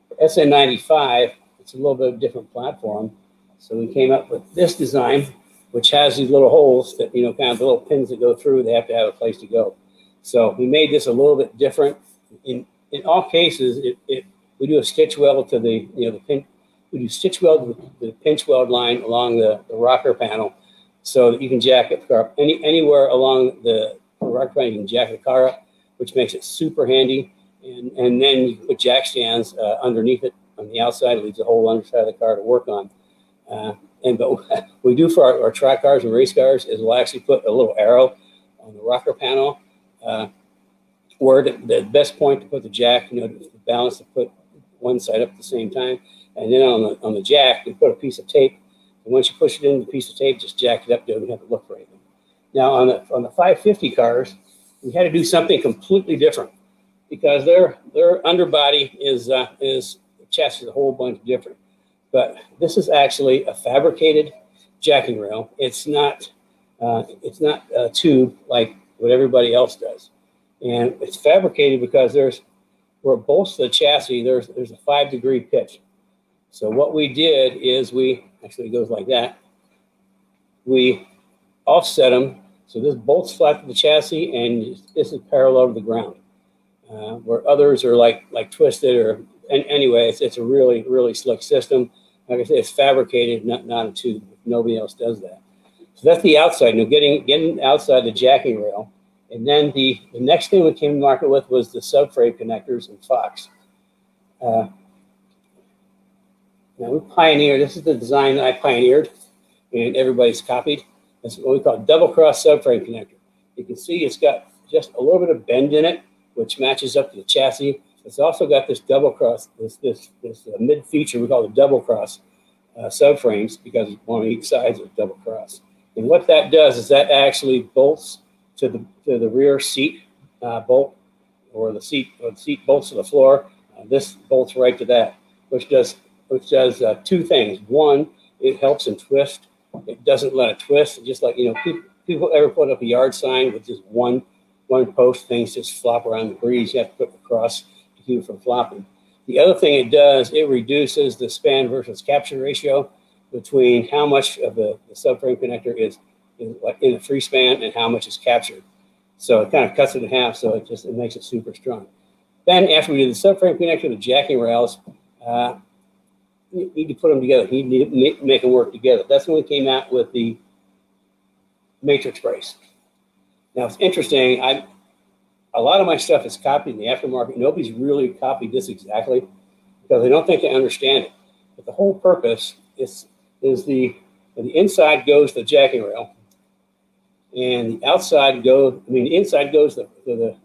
A: For SN95, it's a little bit different platform. So we came up with this design, which has these little holes that, you know, kind of the little pins that go through. They have to have a place to go. So we made this a little bit different. In, in all cases, it, it, we do a stitch weld to the, you know, the pin, we do stitch weld the pinch weld line along the, the rocker panel so that you can jack the car up any, anywhere along the, the rocker panel. You can jack the car up, which makes it super handy. And, and then you put jack stands uh, underneath it on the outside. It leaves a whole underside of the car to work on. Uh, and but we do for our, our, track cars and race cars is we'll actually put a little arrow on the rocker panel uh, where the, the, best point to put the jack, you know, to balance to put one side up at the same time. And then on the on the jack, you put a piece of tape. And once you push it into the piece of tape, just jack it up. Don't have to look for. Now on the on the 550 cars, we had to do something completely different because their their underbody is uh, is chassis is a whole bunch different. But this is actually a fabricated jacking rail. It's not uh, it's not a tube like what everybody else does, and it's fabricated because there's where it bolts the chassis. There's there's a five degree pitch. So what we did is we, actually goes like that. We offset them. So this bolts flat to the chassis and this is parallel to the ground. Uh, where others are like like twisted or and anyway, it's, it's a really, really slick system. Like I said, it's fabricated, not, not a tube. Nobody else does that. So that's the outside. Now getting getting outside the jacking rail, And then the, the next thing we came to market with was the subframe connectors and Fox. Uh, now we pioneered, this is the design that I pioneered and everybody's copied. It's what we call double cross subframe connector. You can see it's got just a little bit of bend in it, which matches up to the chassis. It's also got this double cross, this this this uh, mid feature we call the double cross uh, subframes because one on each side is double cross. And what that does is that actually bolts to the to the rear seat uh, bolt or the seat or the seat bolts to the floor. Uh, this bolts right to that, which does which does uh, two things. One, it helps in twist. It doesn't let it twist. Just like you know, people, people ever put up a yard sign with just one one post, things just flop around the breeze. You have to put the cross from flopping. The other thing it does, it reduces the span versus capture ratio between how much of the, the subframe connector is in, in the free span and how much is captured. So it kind of cuts it in half, so it just it makes it super strong. Then after we do the subframe connector, the jacking rails, uh, you need to put them together. You need to make, make them work together. That's when we came out with the matrix brace. Now it's interesting. I a lot of my stuff is copied in the aftermarket. Nobody's really copied this exactly because they don't think they understand it. But the whole purpose is is the the inside goes the jacking rail, and the outside goes. I mean, the inside goes the, the, the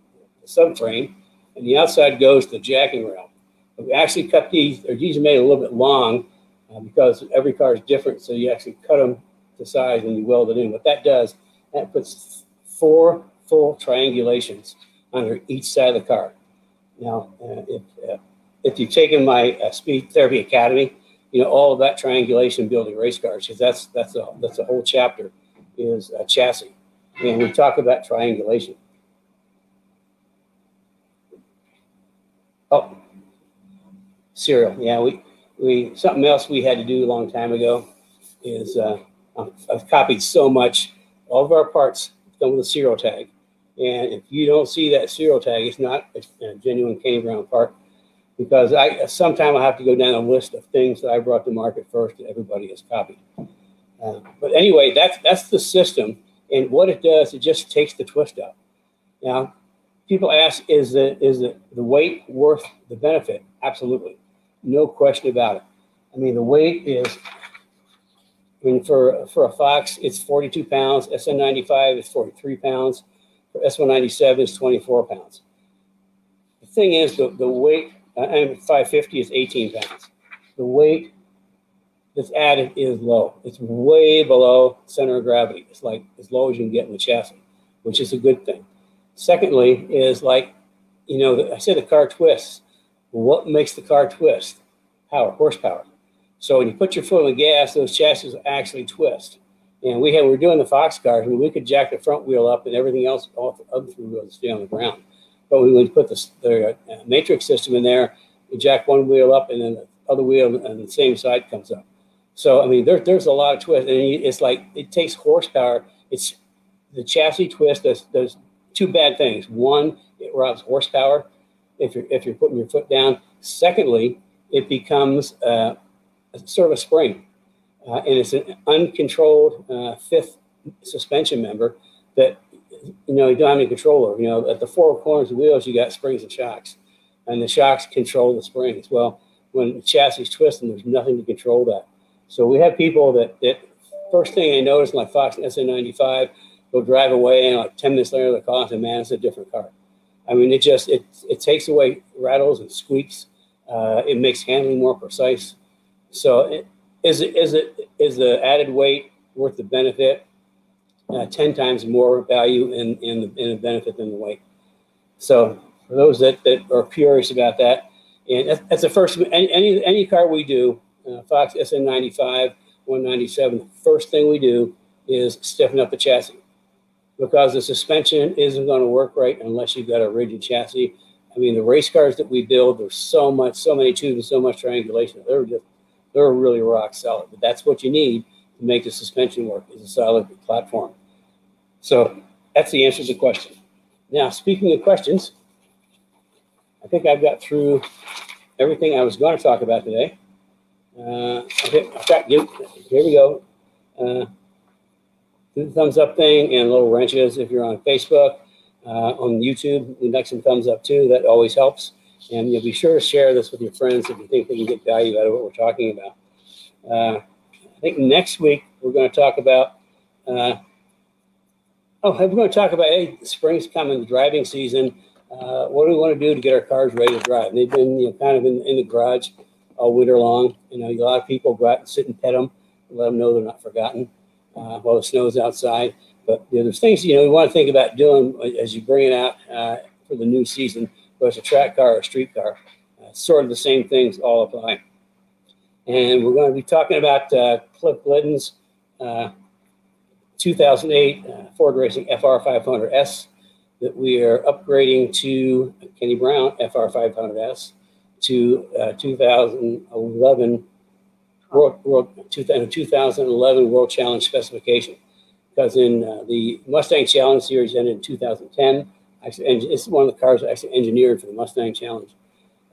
A: subframe, and the outside goes the jacking rail. But we actually cut these. Or these are made a little bit long uh, because every car is different. So you actually cut them to size and you weld it in. What that does, that puts four full triangulations under each side of the car. Now, uh, if, uh, if you've taken my uh, Speed Therapy Academy, you know all of that triangulation building race cars because that's that's a that's a whole chapter is a chassis, and we talk about triangulation. Oh, serial. Yeah, we we something else we had to do a long time ago is uh, I've copied so much. All of our parts come with a serial tag. And if you don't see that serial tag, it's not a genuine Kenny Brown part because I sometime I have to go down a list of things that I brought to market first that everybody has copied. Uh, but anyway, that's that's the system, and what it does, it just takes the twist out. Now, people ask, is the is the, the weight worth the benefit? Absolutely, no question about it. I mean, the weight is I mean, for, for a Fox, it's 42 pounds. SN95 is 43 pounds. For S197, is 24 pounds. The thing is, the, the weight, uh, and 550 is 18 pounds. The weight that's added is low. It's way below center of gravity. It's like as low as you can get in the chassis, which is a good thing. Secondly, is like, you know, I said the car twists. What makes the car twist? Power, horsepower. So when you put your foot on the gas, those chassis actually twist. And we had we were doing the Fox cars, and we could jack the front wheel up, and everything else, all the other three wheels, stay on the ground. But we would put the, the uh, matrix system in there, we jack one wheel up, and then the other wheel on the same side comes up. So I mean, there, there's a lot of twist, and it's like it takes horsepower. It's the chassis twist. There's, there's two bad things. One, it robs horsepower if you're if you're putting your foot down. Secondly, it becomes uh, sort of a spring. Uh, and it's an uncontrolled uh, fifth suspension member that you know you don't have any control over. You know, at the four corners of the wheels, you got springs and shocks, and the shocks control the springs. Well, when the chassis twists, and there's nothing to control that. So we have people that, that first thing they notice like Fox SN95, they'll drive away, and like 10 minutes later, they call and "Man, it's a different car." I mean, it just it it takes away rattles and squeaks. Uh, it makes handling more precise. So is it is it is the added weight worth the benefit? Uh, Ten times more value in in the, in the benefit than the weight. So for those that, that are curious about that, and that's, that's the first any, any any car we do, uh, Fox SN95, 197. The first thing we do is stiffen up the chassis because the suspension isn't going to work right unless you've got a rigid chassis. I mean, the race cars that we build, there's so much, so many tubes and so much triangulation. They're just they're really rock solid. But that's what you need to make the suspension work is a solid platform. So that's the answer to the question. Now, speaking of questions, I think I've got through everything I was going to talk about today. Uh, okay, here we go. Uh, do the thumbs up thing and little wrenches if you're on Facebook. uh, on YouTube. We'd like some thumbs up too. That always helps. And you'll be sure to share this with your friends if you think they can get value out of what we're talking about. Uh, I think next week we're going to talk about. Uh, oh, we're going to talk about hey, spring's coming, the driving season. Uh, what do we want to do to get our cars ready to drive? And they've been you know, kind of in, in the garage all winter long. You know, a lot of people go out and sit and pet them, let them know they're not forgotten uh, while the snow's outside. But you know, there's things you know we want to think about doing as you bring it out uh, for the new season whether it's a track car or a street car. Uh, sort of the same things all apply. And we're going to be talking about uh, Cliff Glidden's uh, 2008 uh, Ford Racing FR 500S that we are upgrading to Kenny Brown FR 500S to uh, 2011 World, World 2011 World Challenge specification. Because in uh, the Mustang Challenge Series ended in 2010, Actually, it's one of the cars actually engineered for the Mustang Challenge.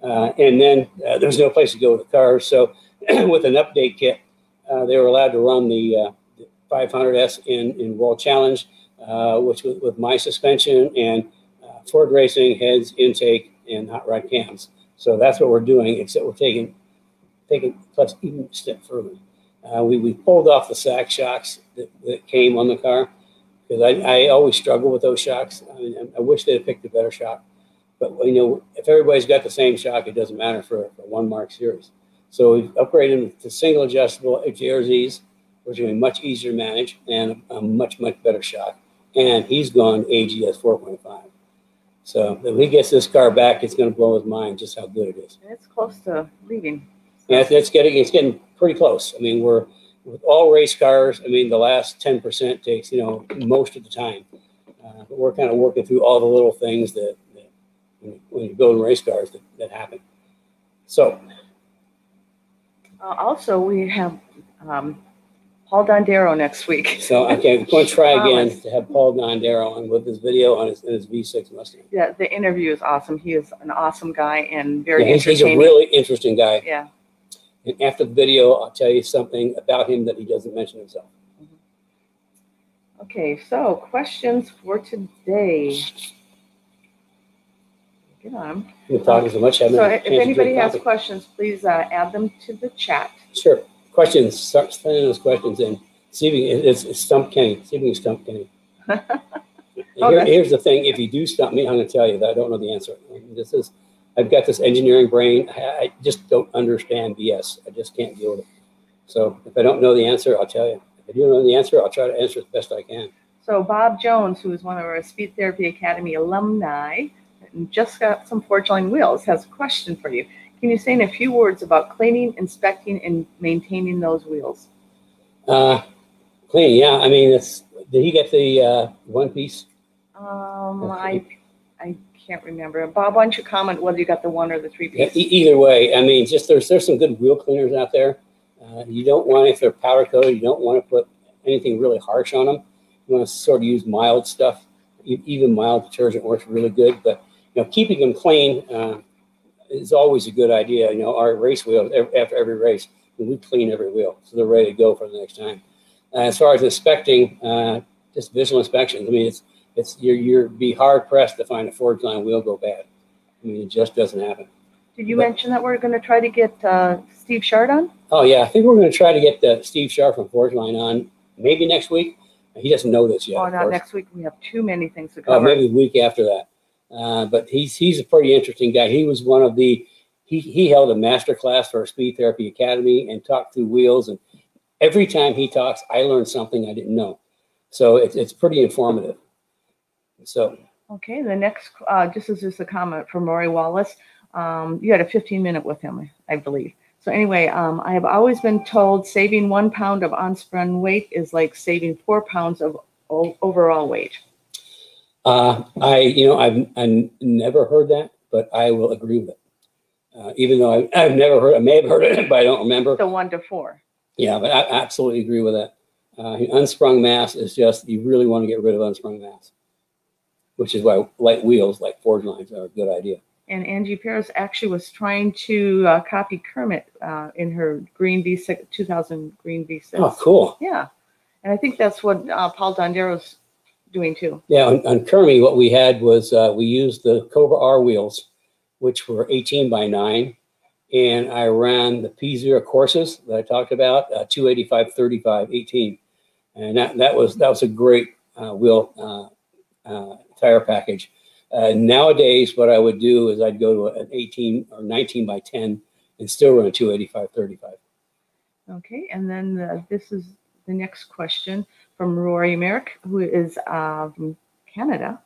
A: Uh, and then uh, was no place to go with the cars. So (clears throat) with an update kit, uh, they were allowed to run the, uh, the 500S in, in World Challenge, uh, which with, with my suspension and uh, Ford Racing heads, intake, and hot rod cams. So that's what we're doing, except we're taking taking plus even a step further. we, we pulled off the Sachs shocks that, that came on the car because I, I always struggle with those shocks. I mean, I wish they'd picked a better shock. But you know, if everybody's got the same shock, it doesn't matter for, for one mark series. So we've upgraded them to single adjustable JRZs, which are much easier to manage and a much, much better shock. And he's gone AGS 4.5. So if he gets this car back, it's going to blow his mind just how good it is.
C: It's close to leaving.
A: Yeah, it's, it's getting it's getting pretty close. I mean, we're with all race cars, I mean, the last 10% takes, you know, most of the time. Uh, but we're kind of working through all the little things that, that when, when you build race cars that, that happen. So.
C: Uh, also, we have um, Paul Dondero next week.
A: So, okay, I'm going to try (laughs) again to have Paul Dondero on with his video on his, his V6 Mustang.
C: Yeah, the interview is awesome. He is an awesome guy and very
A: yeah, he's. He's a really interesting guy.
C: Yeah.
A: And after the video, I'll tell you something about him that he doesn't mention himself.
C: Okay, so questions for today. Get on.
A: You're talking so much.
C: So if anybody has questions, please uh, add them to the chat.
A: Sure. Questions. Start sending those questions in. See if you, it's, it's Stump Kenny. See if you can stump Kenny. (laughs)
C: Oh,
A: Here, here's the thing. If you do stump me, I'm going to tell you that I don't know the answer. This is, I've got this engineering brain. I, just don't understand BS. I just can't deal with it. So if I don't know the answer, I'll tell you. If I do know the answer, I'll try to answer the best I can.
C: So Bob Jones, who is one of our Speed Therapy Academy alumni, and just got some Forgeline wheels, has a question for you. Can you say in a few words about cleaning, inspecting, and maintaining those wheels?
A: Uh, clean, yeah. I mean, it's, did he get the uh, one piece?
C: Um, I, I can't remember. Bob, why don't you comment whether you got the one or the three
A: Yeah, e- either way, I mean, just there's there's some good wheel cleaners out there. Uh, you don't want if they're powder coated, you don't want to put anything really harsh on them. You want to sort of use mild stuff. Even mild detergent works really good, but you know, keeping them clean uh, is always a good idea. You know, our race wheels after every race, we clean every wheel so they're ready to go for the next time. Uh, as far as inspecting, uh, just visual inspections. I mean, it's it's you're you're be hard pressed to find a Forgeline wheel go bad. I mean, it just doesn't happen.
C: Did you mention that we're going to try to get uh, Steve Schardt on?
A: Oh yeah, I think we're going to try to get uh, Steve Schardt from Forgeline on maybe next week. He doesn't know this yet.
C: Oh, not next week. We have too many things to
A: Oh,
C: cover.
A: maybe the week after that. Uh, but he's he's a pretty interesting guy. He was one of the he he held a master class for our Speed Therapy Academy and talked through wheels. And every time he talks, I learn something I didn't know. So it's it's pretty informative. So
C: Okay, the next, uh, just as just a comment from Rory Wallace, um, you had a 15 minute with him, I believe. So anyway, um, I have always been told saving one pound of unsprung weight is like saving four pounds of o- overall weight.
A: uh, I you know I've I've never heard that, but I will agree with it. Uh, even though I, I've never heard, I may have heard it, (laughs) but I don't remember.
C: So one to four.
A: Yeah, but I absolutely agree with that. Uh, unsprung mass is just you really want to get rid of unsprung mass, which is why light wheels like Forgelines are a good idea.
C: And Angie Paris actually was trying to uh, copy Kermit uh, in her green V6, 2000 green V6.
A: Oh, cool.
C: Yeah. And I think that's what uh, Paul Dondero's doing too.
A: Yeah, on, on Kermie, what we had was uh, we used the Cobra R wheels, which were 18 by 9. And I ran the P Zero Corsas that I talked about, uh, 285, 35, 18. And that, that was that was a great uh, wheel uh, uh, tire package. Uh, nowadays, what I would do is I'd go to an 18 or 19 by 10 and still run a 285, 35.
C: Okay, and then uh, this is the next question from Rory Merrick, who is uh, from Canada.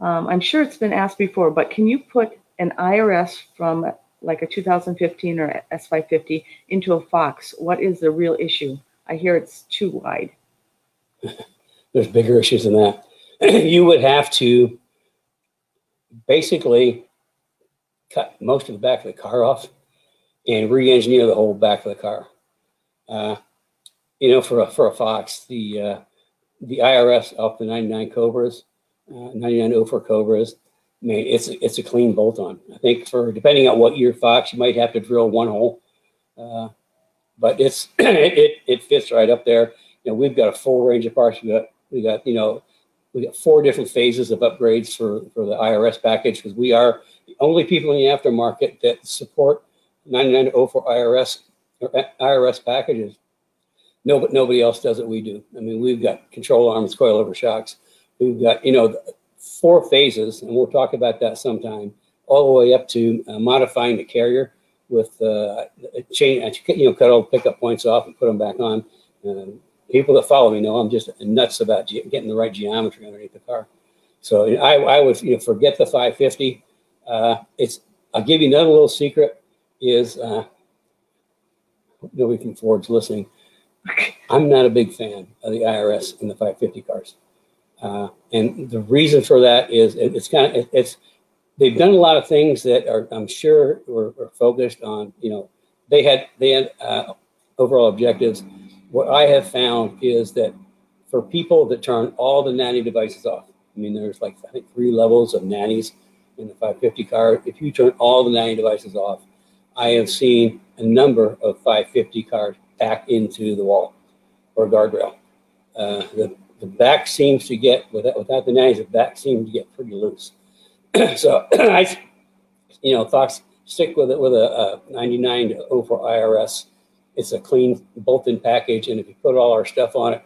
C: Um, I'm sure it's been asked before, but can you put an IRS from like a 2015 or S550 into a Fox? What is the real issue? I hear it's too wide. (laughs)
A: There's bigger issues than that. (clears throat) you would have to basically cut most of the back of the car off and re-engineer the whole back of the car. Uh, you know, for a for a Fox, the uh, the IRS off the 99 Cobras, uh, 99 04 Cobras, I mean, it's it's a clean bolt on. I think for depending on what year Fox, you might have to drill one hole, uh, but it's (clears throat) it, it it fits right up there. You know, we've got a full range of parts. We got we got you know we got four different phases of upgrades for for the IRS package because we are the only people in the aftermarket that support 9904 IRS or IRS packages. No, but nobody else does it. We do. I mean, we've got control arms, coilover shocks. We've got you know four phases, and we'll talk about that sometime, all the way up to uh, modifying the carrier with uh, a chain, you know, cut all pickup points off and put them back on. Uh, people that follow me know I'm just nuts about ge- getting the right geometry underneath the car. So I, I would, you know, forget the 550. Uh, it's, I'll give you another little secret is, uh, nobody from Ford's listening. I'm not a big fan of the IRS in the 550 cars. Uh, and the reason for that is it, it's kind of it, it's they've done a lot of things that are I'm sure were, were focused on you know they had they had uh, overall objectives. What I have found is that for people that turn all the nanny devices off, I mean there's like I think three levels of nannies in the 550 car. If you turn all the nanny devices off, I have seen a number of 550 cars back into the wall or guardrail. Uh, the the back seems to get without without the nannies, the back seems to get pretty loose. (clears throat) so (clears throat) I, you know, Fox stick with it with a, a 99 to 04 IRS. It's a clean bolt-in package, and if you put all our stuff on it,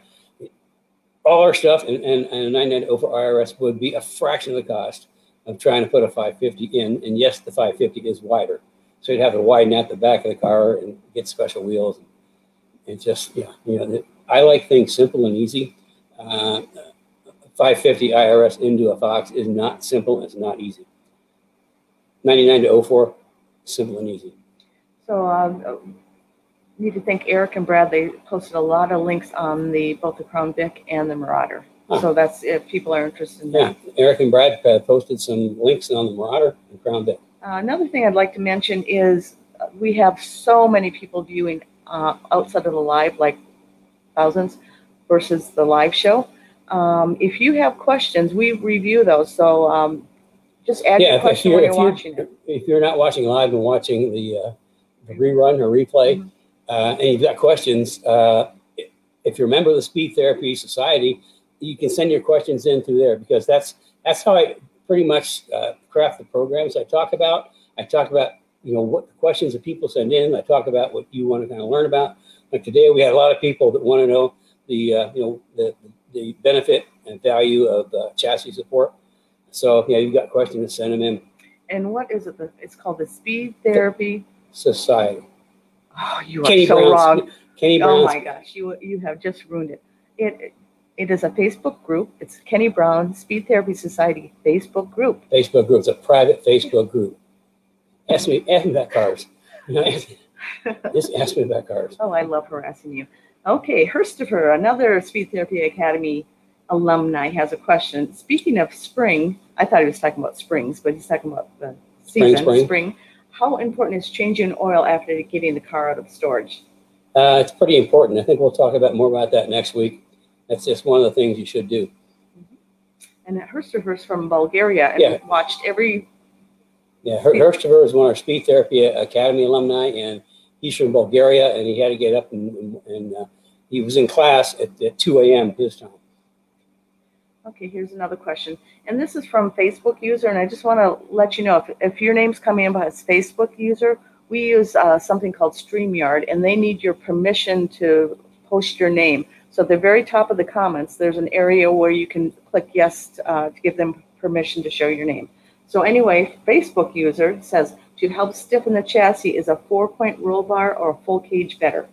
A: all our stuff and, and, and a 99 to 04 IRS would be a fraction of the cost of trying to put a 550 in. And yes, the 550 is wider, so you'd have to widen out the back of the car and get special wheels. And just yeah, you know, I like things simple and easy uh, 550 IRS into a Fox is not simple. It's not easy. 99 to 04, simple and easy.
C: So um, need to thank Eric and Brad. They posted a lot of links on the both the Crown Vic and the Marauder. So that's if people are interested in
A: Yeah,
C: that.
A: Eric and Brad uh, posted some links on the Marauder and Crown Vic.
C: Uh, another thing I'd like to mention is uh, we have so many people viewing uh, outside of the live, like thousands, versus the live show. Um, if you have questions, we review those. So um, just add
A: Yeah,
C: your
A: if you're,
C: when you're
A: you're,
C: watching it.
A: if you're not watching live and watching the, uh, the rerun or replay,
C: Mhm.
A: Uh, and you've got questions, uh, if you're a member of the Speed Therapy Society, you can send your questions in through there because that's that's how I pretty much uh, craft the programs I talk about. I talk about you know what the questions that people send in. I talk about what you want to kind of learn about. Like today, we had a lot of people that want to know the uh, you know the the benefit and value of uh, chassis support. So yeah, you've got questions, send them in.
C: And what is it? The- It's called the Speed Therapy.
A: Society.
C: Oh, you are so
A: Brown's-
C: wrong.
A: Kenny
C: Oh my gosh, you you have just ruined it. It it is a Facebook group. It's Kenny Brown Speed Therapy Society Facebook group.
A: Facebook group. It's a private Facebook group. Ask me, ask me about cars. You know, just ask me about cars.
C: Oh, I love harassing you. Okay, Herstifer, another Speed Therapy Academy alumni, has a question. Speaking of spring, I thought he was talking about springs, but he's talking about the
A: Spring,
C: season,
A: spring.
C: How important is changing oil after getting the car out of storage?
A: Uh, it's pretty important. I think we'll talk about more about that next week. That's just one of the things you should do.
C: And Herstifer's from Bulgaria and
A: Yeah.
C: watched every.
A: Yeah, Her- Herstever is one of our Speed Therapy Academy alumni, and he's from Bulgaria, and he had to get up and, and uh, he was in class at, at 2 a.m. his time.
C: Okay, here's another question. And this is from Facebook user, and I just want to let you know if, if your name's coming in as Facebook user, we use uh, something called StreamYard, and they need your permission to post your name. So at the very top of the comments, there's an area where you can click yes uh, to give them permission to show your name. So anyway, Facebook user says to help stiffen the chassis is a four-point roll bar or a full cage better.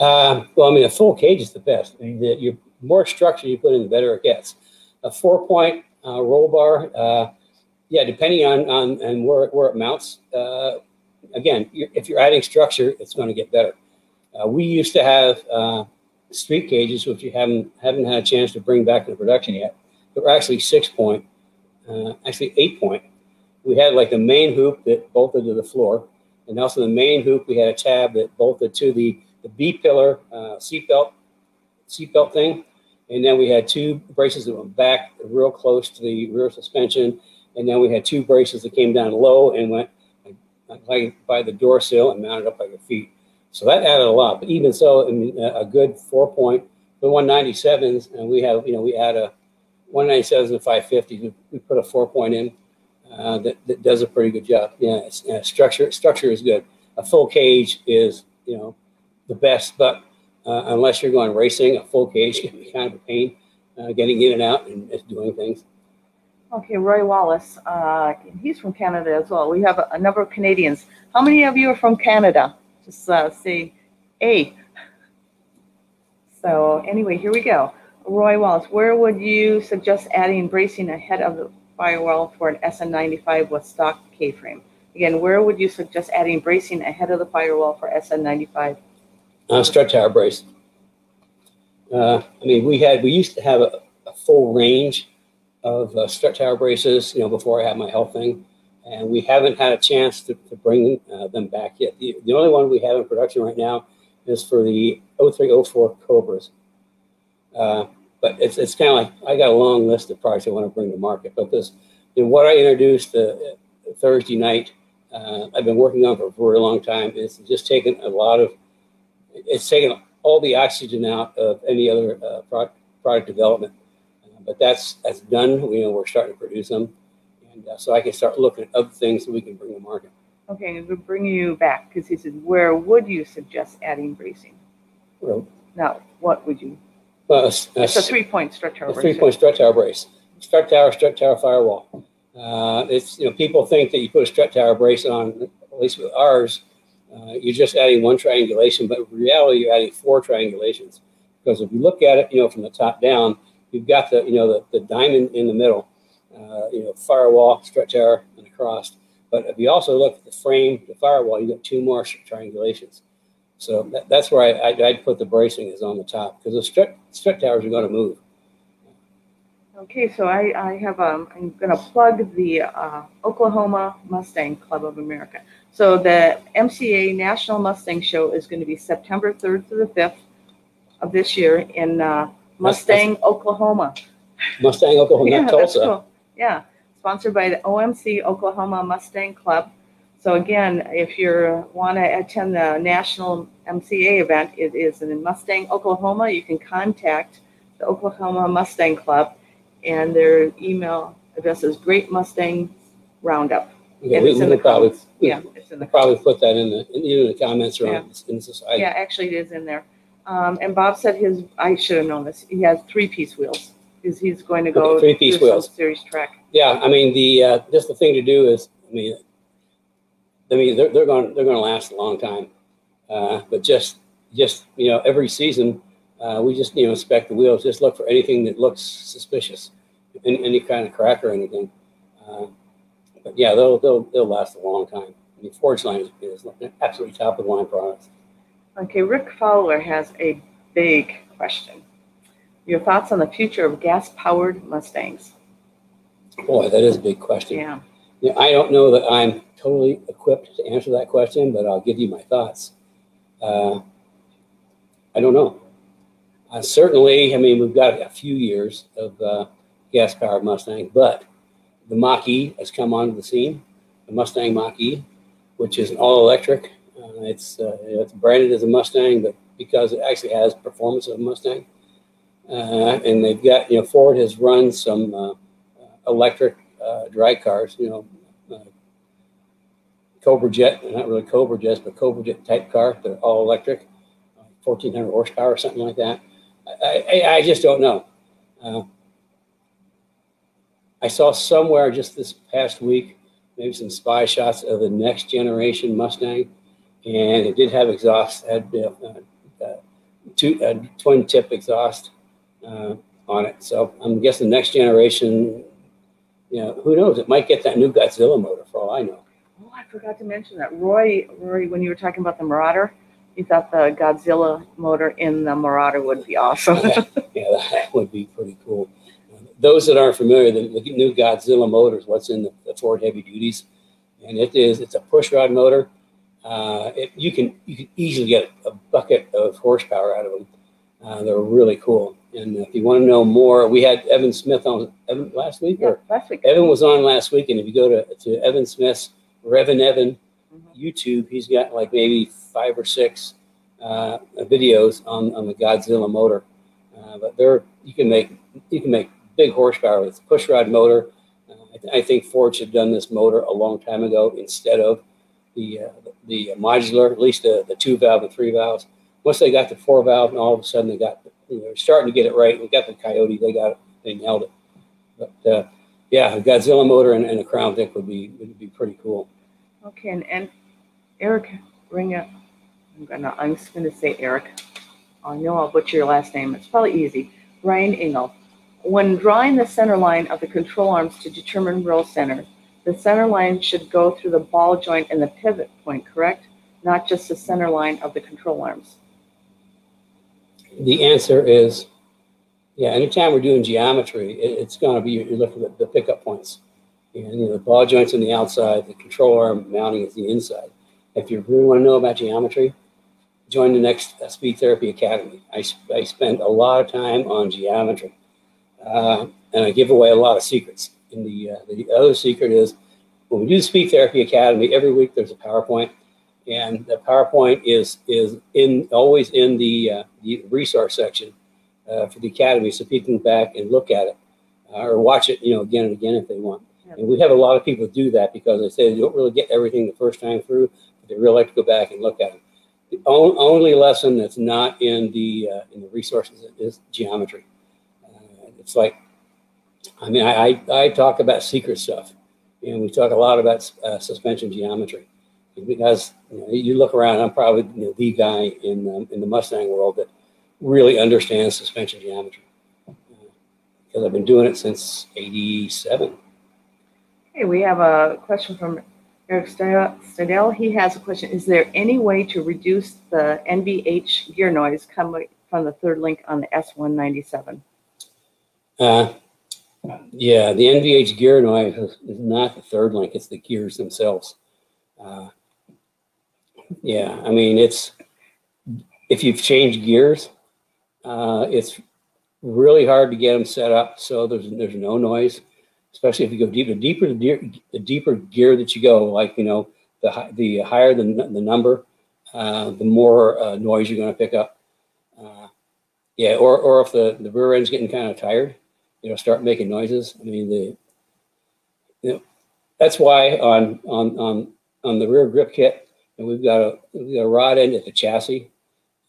A: Um, well, I mean, a full cage is the best. I mean, the, your more structure you put in, the better it gets. A four-point uh, roll bar, uh, yeah, depending on on and where where it mounts. Uh, again, you're, if you're adding structure, it's going to get better. Uh, we used to have uh, street cages, which you haven't haven't had a chance to bring back into production yet. They're actually six-point, uh, actually eight-point. We had like the main hoop that bolted to the floor, and also the main hoop. We had a tab that bolted to the the B pillar seatbelt seatbelt thing, and then we had two braces that went back real close to the rear suspension, and then we had two braces that came down low and went like, by the door sill and mounted up by your feet. So that added a lot. But even so, I mean, a good four point the 197s, and we have you know we add a 197s and 550s. We, put a four point in uh, that, that does a pretty good job. Yeah, uh, structure structure is good. A full cage is you know the best, but uh, unless you're going racing, a full cage can be kind of a pain uh, getting in and out and doing things.
C: Okay, Roy Wallace, uh, he's from Canada as well. We have a, a, number of Canadians. How many of you are from Canada? Just uh, say A. So anyway, here we go. Roy Wallace, where would you suggest adding bracing ahead of the firewall for an SN95 with stock K-frame? Again, where would you suggest adding bracing ahead of the firewall for SN95?
A: Uh, strut tower brace. Uh, I mean, we had we used to have a, a full range of uh, strut tower braces, you know, before I had my health thing, and we haven't had a chance to, to bring uh, them back yet. The, the only one we have in production right now is for the 0304 Cobras. Uh, but it's, it's kind of like I got a long list of products I want to bring to market. But this, you know, what I introduced uh, Thursday night, uh, I've been working on for a very long time. It's just taken a lot of it's taken all the oxygen out of any other uh, product, product development. Uh, but that's that's done. We know, we're starting to produce them, and uh, so I can start looking at other things that we can bring to market.
C: Okay, we'll bring you back because he said, where would you suggest adding bracing?
A: Well,
C: now, what would you?
A: Well,
C: it's a three-point strut tower.
A: A three-point strut tower brace. Strut tower, strut tower firewall. Uh, it's you know people think that you put a strut tower brace on, at least with ours, uh, you're just adding one triangulation, but in reality, you're adding four triangulations. Because if you look at it, you know, from the top down, you've got the, you know, the, the diamond in the middle, uh, you know, firewall, stretch tower, and across. But if you also look at the frame, the firewall, you've got two more triangulations. So that, that's where I, I, would put the bracing is on the top because the stretch, strut towers are going to move.
C: Okay, so I, I have, um, I'm going to plug the uh, Oklahoma Mustang Club of America. So the MCA National Mustang Show is going to be September 3rd to the 5th of this year in uh, Mustang, Oklahoma.
A: Mustang, Oklahoma, yeah, Tulsa. Cool.
C: Yeah, sponsored by the OMC Oklahoma Mustang Club. So again, if you want to attend the national MCA event, it is in Mustang, Oklahoma. You can contact the Oklahoma Mustang Club, and their email address is Great Mustang Roundup.
A: Yeah, we, we probably, yeah, it's in the probably put that in the in, the comments or yeah. in the society.
C: Yeah, actually, it is in there. Um, and Bob said his. I should have known this. He has three piece wheels. Is he's going to go
A: okay, three piece wheels
C: series track?
A: Yeah, I mean the uh, just the thing to do is I mean, I mean they're, they're going they're going to last a long time, uh, but just just you know every season uh, we just you know inspect the wheels. Just look for anything that looks suspicious, any, any kind of crack or anything. Uh, but yeah, they'll they'll they'll last a long time. I mean, Forgeline is, is absolutely top of the line products.
C: Okay, Rick Fowler has a big question. Your thoughts on the future of gas-powered Mustangs?
A: Boy, that is a big question.
C: Yeah.
A: yeah. I don't know that I'm totally equipped to answer that question, but I'll give you my thoughts. Uh, I don't know. Uh, certainly, I mean, we've got a few years of uh, gas-powered Mustang, but the Mach-E has come onto the scene, the Mustang Mach-E, which is an all-electric. Uh, it's uh, it's branded as a Mustang, but because it actually has performance of a Mustang, Uh, and they've got, you know, Ford has run some uh, electric drag cars, you know, Cobra Jet, not really Cobra Jets, but Cobra Jet type car. They're all electric, 1400 horsepower, something like that. I, I, just don't know. Uh, I saw somewhere just this past week, maybe some spy shots of the next generation Mustang, and it did have exhaust, had uh, uh, two uh, twin tip exhaust uh, on it. So I'm guessing next generation, you know, who knows? It might get that new Godzilla motor for all I know.
C: Oh, I forgot to mention that. Roy, Roy, when you were talking about the Marauder, you thought the Godzilla motor in the Marauder would be awesome.
A: yeah, (laughs) that would be pretty cool. Those that aren't familiar, the, the new Godzilla motors, what's in the, the, Ford heavy duties, and it is it's a push rod motor. Uh, it, you can you can easily get a bucket of horsepower out of them. Uh, they're really cool. And if you want to know more, we had Evan Smith on Evan last week.
C: Yeah,
A: or
C: last week.
A: Evan was on last week, and if you go to, to Evan Smith's Revan Evan. YouTube, he's got like maybe five or six uh, videos on, on the Godzilla motor. Uh, but they're you can make you can make big horsepower with push rod motor. Uh, I, th- I think Ford should have done this motor a long time ago instead of the uh, the modular, at least the, the two valve and three valves. Once they got the four valve, and all of a sudden they got you know, starting to get it right. We got the Coyote, they got it, they nailed it. But uh, yeah, a Godzilla motor and, and a Crown Vic would be would be pretty cool.
C: Okay, and, and Eric, bring it. I'm gonna. I'm just gonna say Eric. I know I'll butcher your last name. It's probably easy. Ryan Engel. When drawing the center line of the control arms to determine roll center, the center line should go through the ball joint and the pivot point, correct? Not just the center line of the control arms.
A: The answer is, yeah. Anytime we're doing geometry, it's going to be you're looking at the pickup points, and you know the ball joints on the outside, the control arm mounting is the inside. If you really want to know about geometry, join the next uh, Speed Therapy Academy. I, I spend a lot of time on geometry, uh, and I give away a lot of secrets. And the uh, the other secret is when we do Speed Therapy Academy every week, there's a PowerPoint, and the PowerPoint is is in always in the, uh, the resource section uh, for the academy, so people can back and look at it uh, or watch it, you know, again and again if they want. And we have a lot of people do that because they say they don't really get everything the first time through, but they really like to go back and look at it. The on, only lesson that's not in the uh, in the resources is geometry. Uh, it's like, I mean, I, I, I talk about secret stuff, and we talk a lot about uh, suspension geometry because you, know, you look around. I'm probably you know, the guy in in the Mustang world that really understands suspension geometry because I've been doing it since '87.
C: Okay, we have a question from Eric Stadell. He has a question. Is there any way to reduce the NVH gear noise coming from the third link on the S197?
A: Uh, yeah, the NVH gear noise is, is not the third link; it's the gears themselves. Uh, yeah, I mean it's if you've changed gears, uh, it's really hard to get them set up so there's there's no noise, especially if you go deeper. Deeper the, deer, the deeper gear that you go, like you know the the higher the the number, uh, the more uh, noise you're going to pick up. Uh, yeah, or or if the the rear end's getting kind of tired, you know, start making noises. I mean the you know that's why on on on on the rear grip kit, and we've got a we've got a rod end at the chassis,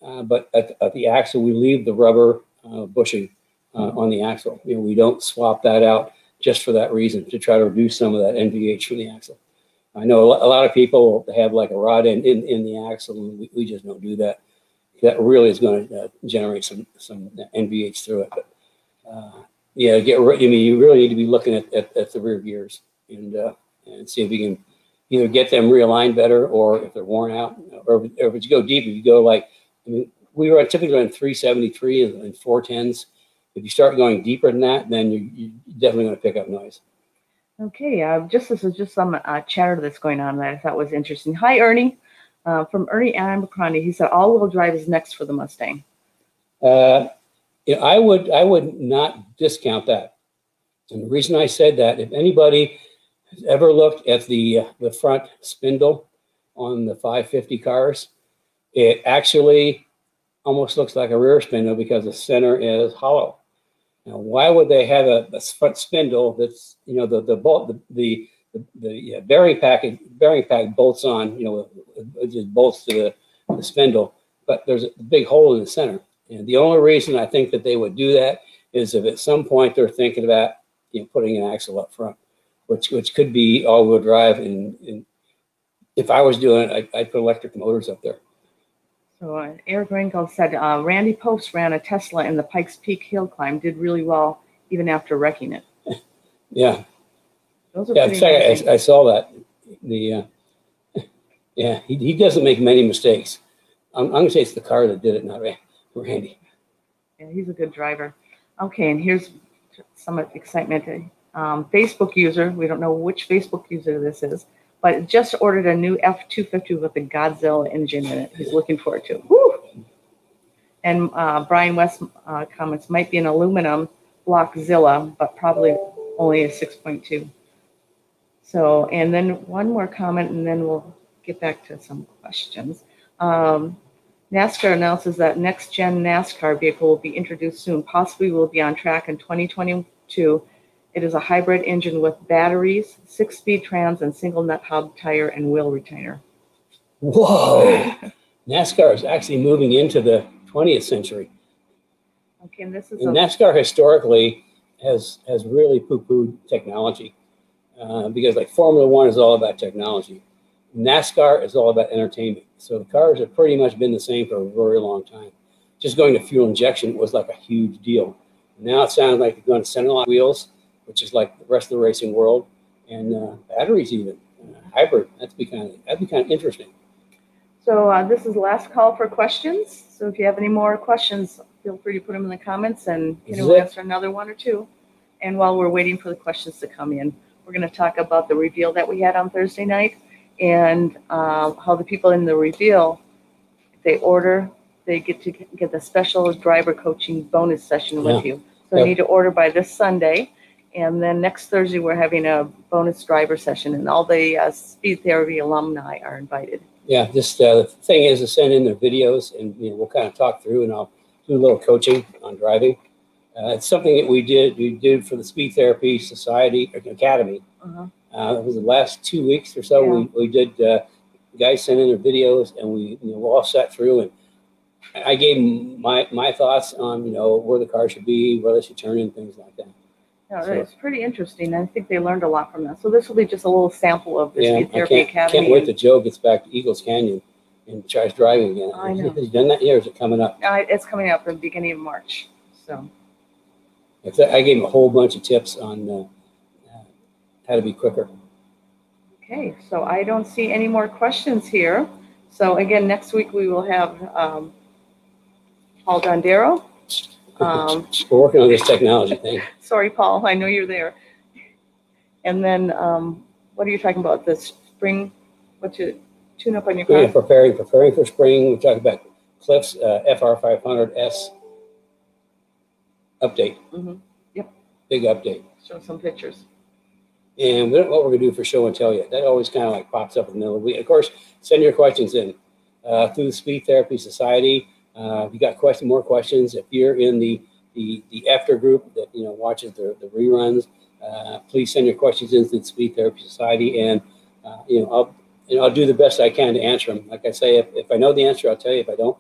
A: uh, but at, at the axle we leave the rubber uh, bushing uh, on the axle. You know, we don't swap that out just for that reason to try to reduce some of that NVH from the axle. I know a lot of people have like a rod end in, in the axle, and we, we just don't do that. That really is going to uh, generate some some NVH through it. But uh, yeah, get. I mean, you really need to be looking at, at, at the rear gears and uh, and see if you can either get them realigned better or if they're worn out, or, if- or if you go deep, if you go like, I mean, we were typically on 373 and, and 410s. If you start going deeper than that, then you, you're definitely going to pick up noise.
C: Okay, uh, just this is just some uh, chatter that's going on that I thought was interesting. Hi, Ernie. Uh, from Ernie Abercrombie, he said all-wheel drive is next for the Mustang.
A: Uh, you know, I would I would not discount that. And the reason I said that, if anybody has ever looked at the uh, the front spindle on the 550 cars, it actually almost looks like a rear spindle because the center is hollow. Now, why would they have a, a front spindle that's, you know, the, the bolt, the, the, the, the bearing package, bearing pack bolts on, you know, it just bolts to the, the spindle, but there's a big hole in the center. And the only reason I think that they would do that is if at some point they're thinking about, you know, putting an axle up front, which, which could be all-wheel drive. And, and if I was doing it, I, I'd put electric motors up there.
C: So uh, Eric Ringel said uh, Randy Pobst ran a Tesla in the Pikes Peak hill climb, did really well even after wrecking it. (laughs)
A: Yeah,
C: Those are
A: Yeah, in
C: pretty
A: fact. I, I saw that. The uh, (laughs) yeah, he, he doesn't make many mistakes. I'm, I'm gonna say it's the car that did it, not Randy.
C: Yeah, he's a good driver. Okay, and here's some excitement. Um, Facebook user, we don't know which Facebook user this is, but just ordered a new F-250 with a Godzilla engine in it. He's looking forward to it. Woo! And uh, Brian West uh, comments, might be an aluminum block Zilla, but probably only a 6.2. So, and then one more comment, and then we'll get back to some questions. Um, NASCAR announces that next-gen NASCAR vehicle will be introduced soon, possibly will be on track in 2022. It is a hybrid engine with batteries, six-speed trans, and single nut hub tire and wheel retainer.
A: Whoa! NASCAR is actually moving into the 20th century.
C: Okay, and this is
A: And
C: a,
A: NASCAR historically has has really poo-pooed technology uh, because like Formula One is all about technology. NASCAR is all about entertainment. So the cars have pretty much been the same for a very long time. Just going to fuel injection was like a huge deal. Now it sounds like they're going to centerline wheels, which is like the rest of the racing world, and uh, batteries even uh, hybrid. That's be kind of that'd be kind of interesting.
C: so uh, this is last call for questions. So if you have any more questions, feel free to put them in the comments and you know,
A: it.
C: answer another one or two. And while we're waiting for the questions to come in, we're going to talk about the reveal that we had on Thursday night and uh, how the people in the reveal, if they order, they get to get the special driver coaching bonus session with you. So
A: Yeah.
C: you need to order by this Sunday. And then next Thursday, we're having a bonus driver session and all the uh, Speed Therapy alumni are invited.
A: Yeah, just uh, the thing is to send in their videos, and you know we'll kind of talk through, and I'll do a little coaching on driving. Uh, it's something that we did we did for the Speed Therapy Society Academy.
C: Uh-huh.
A: Uh, it was the last two weeks or so. We, we did uh, guys sent in their videos, and we you know we all sat through, and I gave 'em my my thoughts on you know where the car should be, where they should turn in, things like that.
C: Yeah,
A: So-
C: it's pretty interesting. I think they learned a lot from that. So this will be just a little sample of the
A: Yeah,
C: Speed
A: I
C: Therapy
A: can't,
C: Academy.
A: can't wait till Joe gets back to Eagles Canyon and tries driving again.
C: I know. (laughs)
A: Has he done that yet, or is it coming up?
C: Uh, it's coming up in the beginning of March. So
A: I gave him a whole bunch of tips on uh, uh, how to be quicker.
C: okay, so I don't see any more questions here. So again, next week we will have um, Paul Dondero. Um, (laughs)
A: We're working on this technology thing.
C: sorry, Paul, I know you're there. And then um, what are you talking about? The spring? What you tune up on your
A: Yeah,
C: car?
A: preparing, preparing for spring. We talked about Cliff's uh, FR500S update.
C: Mhm.
A: Big update.
C: Show some pictures.
A: And we don't know what we're going to do for show and tell yet. That always kind of like pops up in the middle of the week. Of course, send your questions in uh, through the Speed Therapy Society. Uh, if you got question, more questions, if you're in the the, the after group that you know watches the, the reruns, uh, please send your questions into the Speed Therapy Society, and uh, you know I'll you know I'll do the best I can to answer them. Like I say, if, if I know the answer, I'll tell you. If I don't,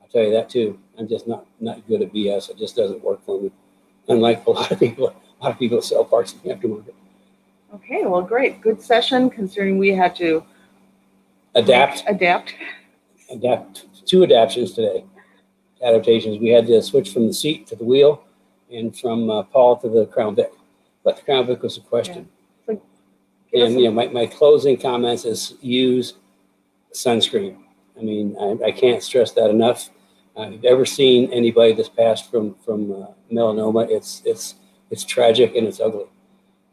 A: I'll tell you that too. I'm just not not good at BS. It just doesn't work for me. Unlike a (laughs) lot of people, a lot of people sell parts in the aftermarket.
C: Okay, well, great. Good session considering we had to
A: Adapt.
C: adapt.
A: adapt two adaptations today. Adaptations. We had to switch from the seat to the wheel, and from uh, Paul to the Crown Vic. But the Crown Vic was a question.
C: Give us
A: And you know, my, my closing comments is use sunscreen. I mean, I, I can't stress that enough. Uh, if you've ever seen anybody that's passed from from uh, melanoma, it's it's it's tragic and it's ugly.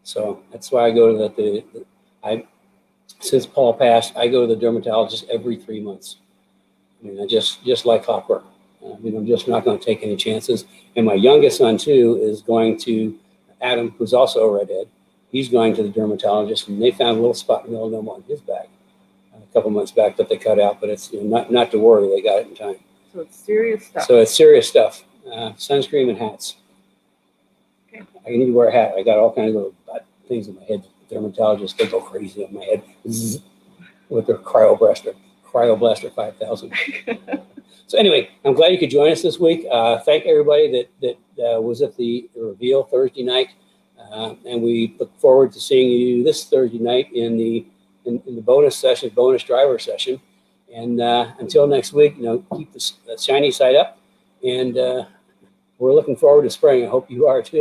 A: So that's why I go to the, the, the I since Paul passed, I go to the dermatologist every three months. I mean, I just just like clockwork. I mean, I'm just not going to take any chances. And my youngest son too is going to Adam, who's also a redhead. He's going to the dermatologist, and they found a little spot in melanoma on his back a couple months back that they cut out. But it's you know, not not to worry, they got it in time.
C: So it's serious stuff.
A: So it's serious stuff. Uh, sunscreen and hats.
C: Okay.
A: I need to wear a hat. I got all kinds of uh, things in my head. Dermatologists, they go crazy on my head Zzz, with their cryo blaster, cryo blaster 5000. So anyway, I'm glad you could join us this week. Uh, thank everybody that that uh, was at the reveal Thursday night, uh, and we look forward to seeing you this Thursday night in the in, in the bonus session, bonus driver session. And uh, until next week, you know, keep the, the shiny side up, and uh, we're looking forward to spring. I hope you are too.